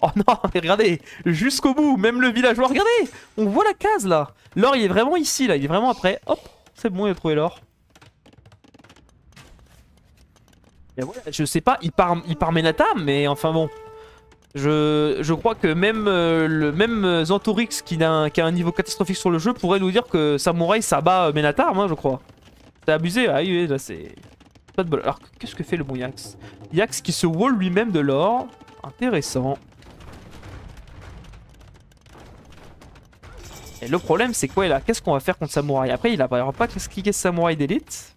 Oh non, mais regardez, jusqu'au bout, même le villageois, regardez, on voit la case là. L'or, il est vraiment ici là, il est vraiment après. Hop, c'est bon, il a trouvé l'or. Je sais pas, il part, il part Menatam, mais enfin bon. Je, je crois que même euh, le même Zantorix qui a, un, niveau catastrophique sur le jeu pourrait nous dire que Samouraï ça bat euh, Menatam, hein, je crois. C'est abusé, ah oui, là c'est. De bol. Alors qu'est-ce que fait le bon Yax? Yax qui se wall lui-même de l'or. Intéressant. Et le problème c'est quoi là? Qu'est-ce qu'on va faire contre Samouraï Après il va pas cliquer Samouraï d'élite.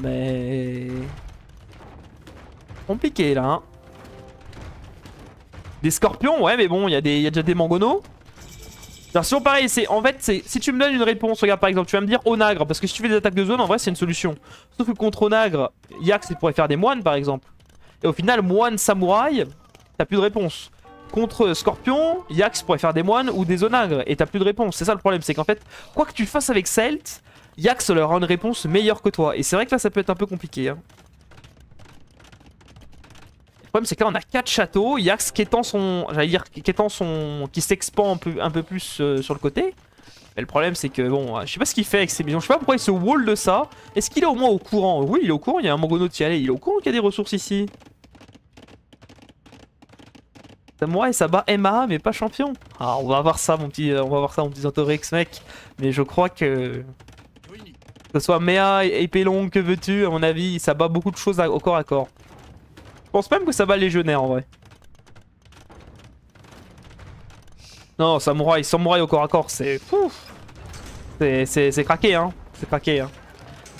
Mais... Compliqué là. Hein. Des scorpions, ouais mais bon, il y, y a déjà des mangonos. Alors sinon pareil, c'est en fait, c'est si tu me donnes une réponse, regarde par exemple, tu vas me dire Onagre, parce que si tu fais des attaques de zone, en vrai c'est une solution. Sauf que contre Onagre, Yax il pourrait faire des moines par exemple. Et au final, moine samouraï, t'as plus de réponse. Contre Scorpion, Yax pourrait faire des moines ou des onagres, et t'as plus de réponse. C'est ça le problème, c'est qu'en fait, quoi que tu fasses avec Celt, Yax leur aura une réponse meilleure que toi. Et c'est vrai que là ça peut être un peu compliqué. hein. Problème c'est que là on a 4 châteaux, Yax qui étend son. J'allais dire qui son. qui s'expand un peu, un peu plus euh, sur le côté. Mais le problème c'est que bon, je sais pas ce qu'il fait avec ses maisons, je sais pas pourquoi il se wall de ça. Est-ce qu'il est au moins au courant? Oui il est au courant, il y a un Mongono de il est au courant qu'il y a des ressources ici. Samouraï ça bat MA mais pas champion. Ah on va voir ça mon petit, on va voir ça mon petit Zantorix mec. Mais je crois que Que ce soit Mea, épée longue, que veux-tu, à mon avis, ça bat beaucoup de choses au corps à corps. Je pense même que ça bat légionnaire en vrai. Non, samouraï, samouraï au corps à corps, c'est... C'est- craqué, hein. C'est craqué, hein.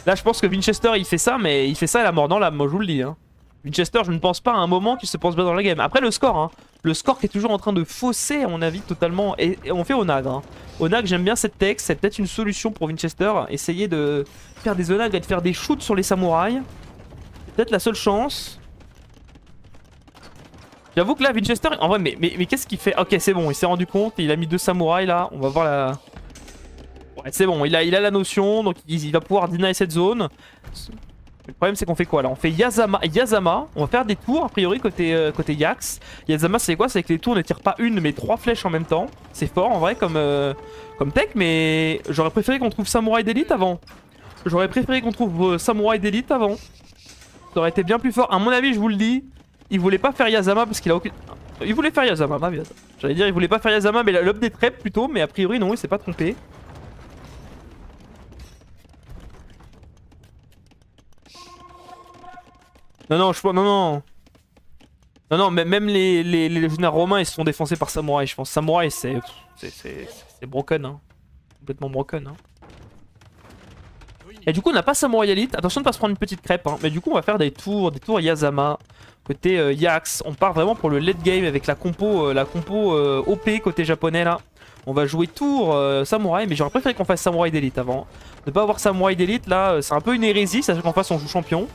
Là, je pense que Winchester, il fait ça, mais il fait ça à la mort dans l'âme, moi je vous le dis, hein. Winchester, je ne pense pas à un moment qu'il se pense bien dans la game. Après, le score, hein. Le score qui est toujours en train de fausser, à mon avis, totalement. Et, on fait Onagre. Hein. Onagre, j'aime bien cette tech. C'est peut-être une solution pour Winchester. Essayer de faire des Onagres et de faire des shoots sur les samouraïs. Peut-être la seule chance. J'avoue que là, Winchester, en vrai, mais, mais, mais qu'est-ce qu'il fait? Ok, c'est bon, il s'est rendu compte. Il a mis deux samouraïs là. On va voir la. Ouais, c'est bon, il a, il a la notion. Donc il, il va pouvoir deny cette zone. Le problème c'est qu'on fait quoi là? On fait Yazama, Yazama, on va faire des tours a priori côté, euh, côté Yax. Yazama c'est quoi? C'est que les tours ne tirent pas une mais trois flèches en même temps. C'est fort en vrai comme, euh, comme tech mais j'aurais préféré qu'on trouve Samouraï d'élite avant. J'aurais préféré qu'on trouve euh, Samouraï d'élite avant. Ça aurait été bien plus fort. À mon avis je vous le dis, il voulait pas faire Yazama parce qu'il a aucune... Il voulait faire Yazama. J'allais dire il voulait pas faire Yazama mais l'up des traps plutôt mais a priori non il s'est pas trompé. Non, non, je pense. Non, non. Non, non, mais même les, les, légionnaires romains ils se font défoncer par Samouraï, je pense. Samouraï, C'est c'est broken, hein. Complètement broken, hein. Et du coup, on n'a pas Samouraï Elite. Attention de pas se prendre une petite crêpe, hein. Mais du coup, on va faire des tours, des tours Yazama. Côté euh, Yax. On part vraiment pour le late game avec la compo, euh, la compo euh, OP côté japonais là. On va jouer tour euh, Samouraï, mais j'aurais préféré qu'on fasse Samouraï d'élite avant. Ne pas avoir Samouraï d'élite là, c'est un peu une hérésie, sachant qu'en face on joue champion.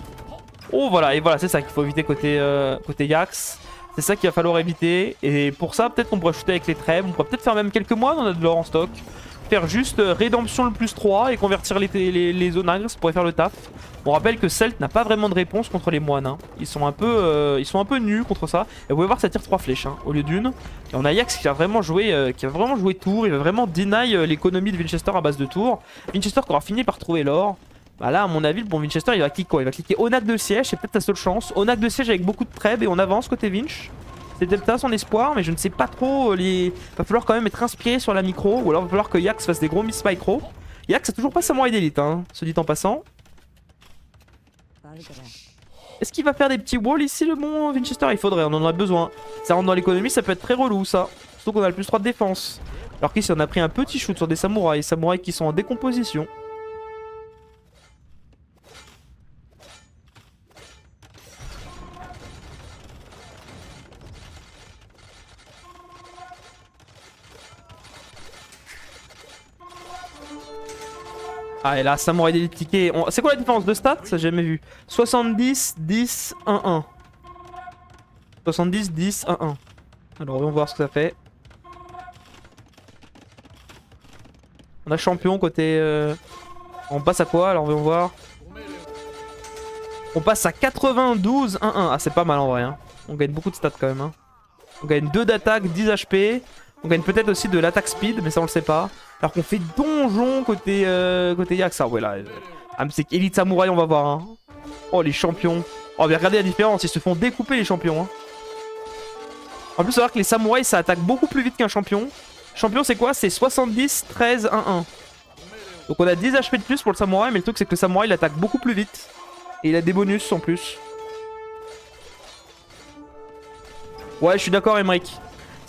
Oh voilà, et voilà, c'est ça qu'il faut éviter côté, côté Yax. C'est ça qu'il va falloir éviter. Et pour ça, peut-être qu'on pourrait shooter avec les trêves. On pourrait peut-être faire même quelques mois, on a de l'or en stock. Faire juste euh, rédemption le plus 3 et convertir les, les, onagres, ça pourrait faire le taf. On rappelle que Celt n'a pas vraiment de réponse contre les moines. hein. Ils, sont un peu, euh, ils sont un peu nus contre ça. Et vous pouvez voir, ça tire 3 flèches hein, au lieu d'une. Et on a Yax qui a vraiment joué, euh, qui a vraiment joué tour. Il va vraiment deny l'économie de Winchester à base de tours. Winchester qui aura fini par trouver l'or. Bah là, à mon avis, le bon Winchester, il va cliquer quoi? Il va cliquer Onak de siège, c'est peut-être sa seule chance. Onak de siège avec beaucoup de trèbes et on avance côté Vinch. C'est ça son espoir, mais je ne sais pas trop. euh, Les... Va falloir quand même être inspiré sur la micro, ou alors va falloir que Yax fasse des gros miss micro. Yax a toujours pas Samouraï d'élite, hein, se dit en passant. Est-ce qu'il va faire des petits walls ici, le bon Winchester? Il faudrait, on en aurait besoin. Ça rentre dans l'économie, ça peut être très relou, ça. Surtout qu'on a le plus 3 de défense. Alors qu'ici, on a pris un petit shoot sur des samouraïs, samouraïs qui sont en décomposition. Ah et là, Samouraï d'élite cliqué. On- C'est quoi la différence de stats? Ça j'ai jamais vu. 70, 10, 1, 1. 70, 10, 1, 1. Alors voyons voir ce que ça fait. On a champion côté... euh, On passe à quoi? Alors voyons voir. On passe à 92, 1, 1. Ah c'est pas mal en vrai. hein. On gagne beaucoup de stats quand même. hein. On gagne 2 d'attaque, 10 HP. On gagne peut-être aussi de l'attaque speed, mais ça on le sait pas. Alors qu'on fait donjon côté, euh, côté Yax. Ah ouais là. euh, Ah c'est Elite Samouraï, on va voir. hein. Oh les champions. Oh mais regardez la différence, ils se font découper les champions. hein. En plus, savoir que les samouraïs ça attaque beaucoup plus vite qu'un champion. Champion c'est quoi? C'est 70, 13, 1, 1. Donc on a 10 HP de plus pour le samouraï, mais le truc c'est que le samouraï il attaque beaucoup plus vite. Et il a des bonus en plus. Ouais, je suis d'accord, Emric.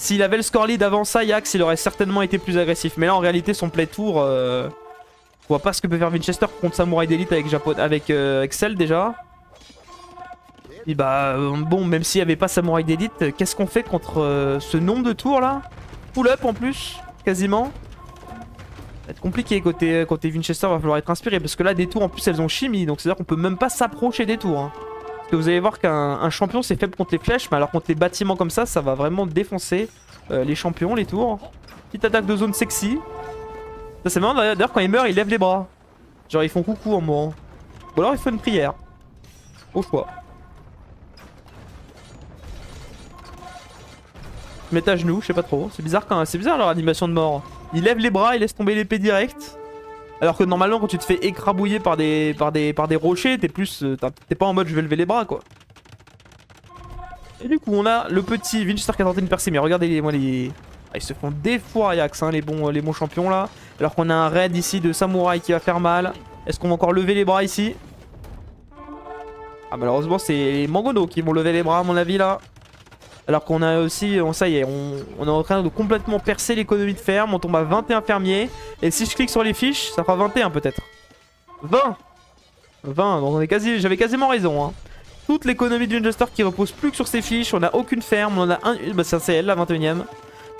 S'il avait le score lead avant ça, Yax, il aurait certainement été plus agressif. Mais là, en réalité, son play tour, euh, voit pas ce que peut faire Winchester contre Samouraï d'élite avec, Japon... avec euh, Excel déjà. Et bah, euh, bon, même s'il y avait pas Samouraï d'élite, qu'est-ce qu'on fait contre euh, ce nombre de tours là? Full up en plus, quasiment. Ça va être compliqué côté, côté Winchester, va falloir être inspiré. Parce que là, des tours en plus, elles ont chimie. Donc c'est-à-dire qu'on peut même pas s'approcher des tours. hein. Vous allez voir qu'un un champion c'est faible contre les flèches, mais alors contre les bâtiments comme ça, ça va vraiment défoncer euh, les champions, les tours. Petite attaque de zone sexy. Ça c'est marrant d'ailleurs quand ils meurent, ils lèvent les bras. Genre ils font coucou en mourant. Ou alors ils font une prière. Au choix. Ils mettent à genoux, je sais pas trop. C'est bizarre quand c'est bizarre leur animation de mort. Ils lèvent les bras, ils laissent tomber l'épée direct. Alors que normalement quand tu te fais écrabouiller par des rochers, t'es plus euh, t'es pas en mode je vais lever les bras quoi. Et du coup on a le petit Winchester qui a tenté une mais regardez les, moi les ah, ils se font des fois Ajax hein, les bons les bons champions là. Alors qu'on a un raid ici de samouraï qui va faire mal. Est-ce qu'on va encore lever les bras ici? Ah malheureusement c'est les Mangono qui vont lever les bras à mon avis là. Alors qu'on a aussi, on, ça y est, on, est en train de complètement percer l'économie de ferme. On tombe à 21 fermiers. Et si je clique sur les fiches, ça fera 21 peut-être. 20 20, donc on est quasi, j'avais quasiment raison. Hein. Toute l'économie de Winchester qui repose plus que sur ses fiches. On a aucune ferme, on en a un, bah c'est elle la 21ème.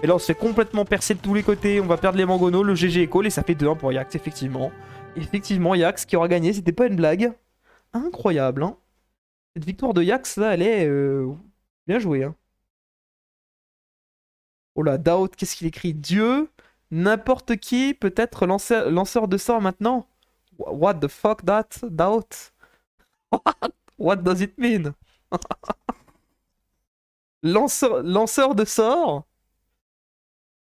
Et là on se fait complètement percer de tous les côtés. On va perdre les Mangono, le GG Echo et ça fait 2-1 pour Yax effectivement. Effectivement Yax qui aura gagné, c'était pas une blague. Incroyable hein. Cette victoire de Yax là elle est euh, bien jouée hein. Oh là, Doubt, qu'est-ce qu'il écrit? Dieu N'importe qui peut être lanceur, de sort maintenant. What the fuck that Doubt What, What does it mean? Lanceur, lanceur de sort?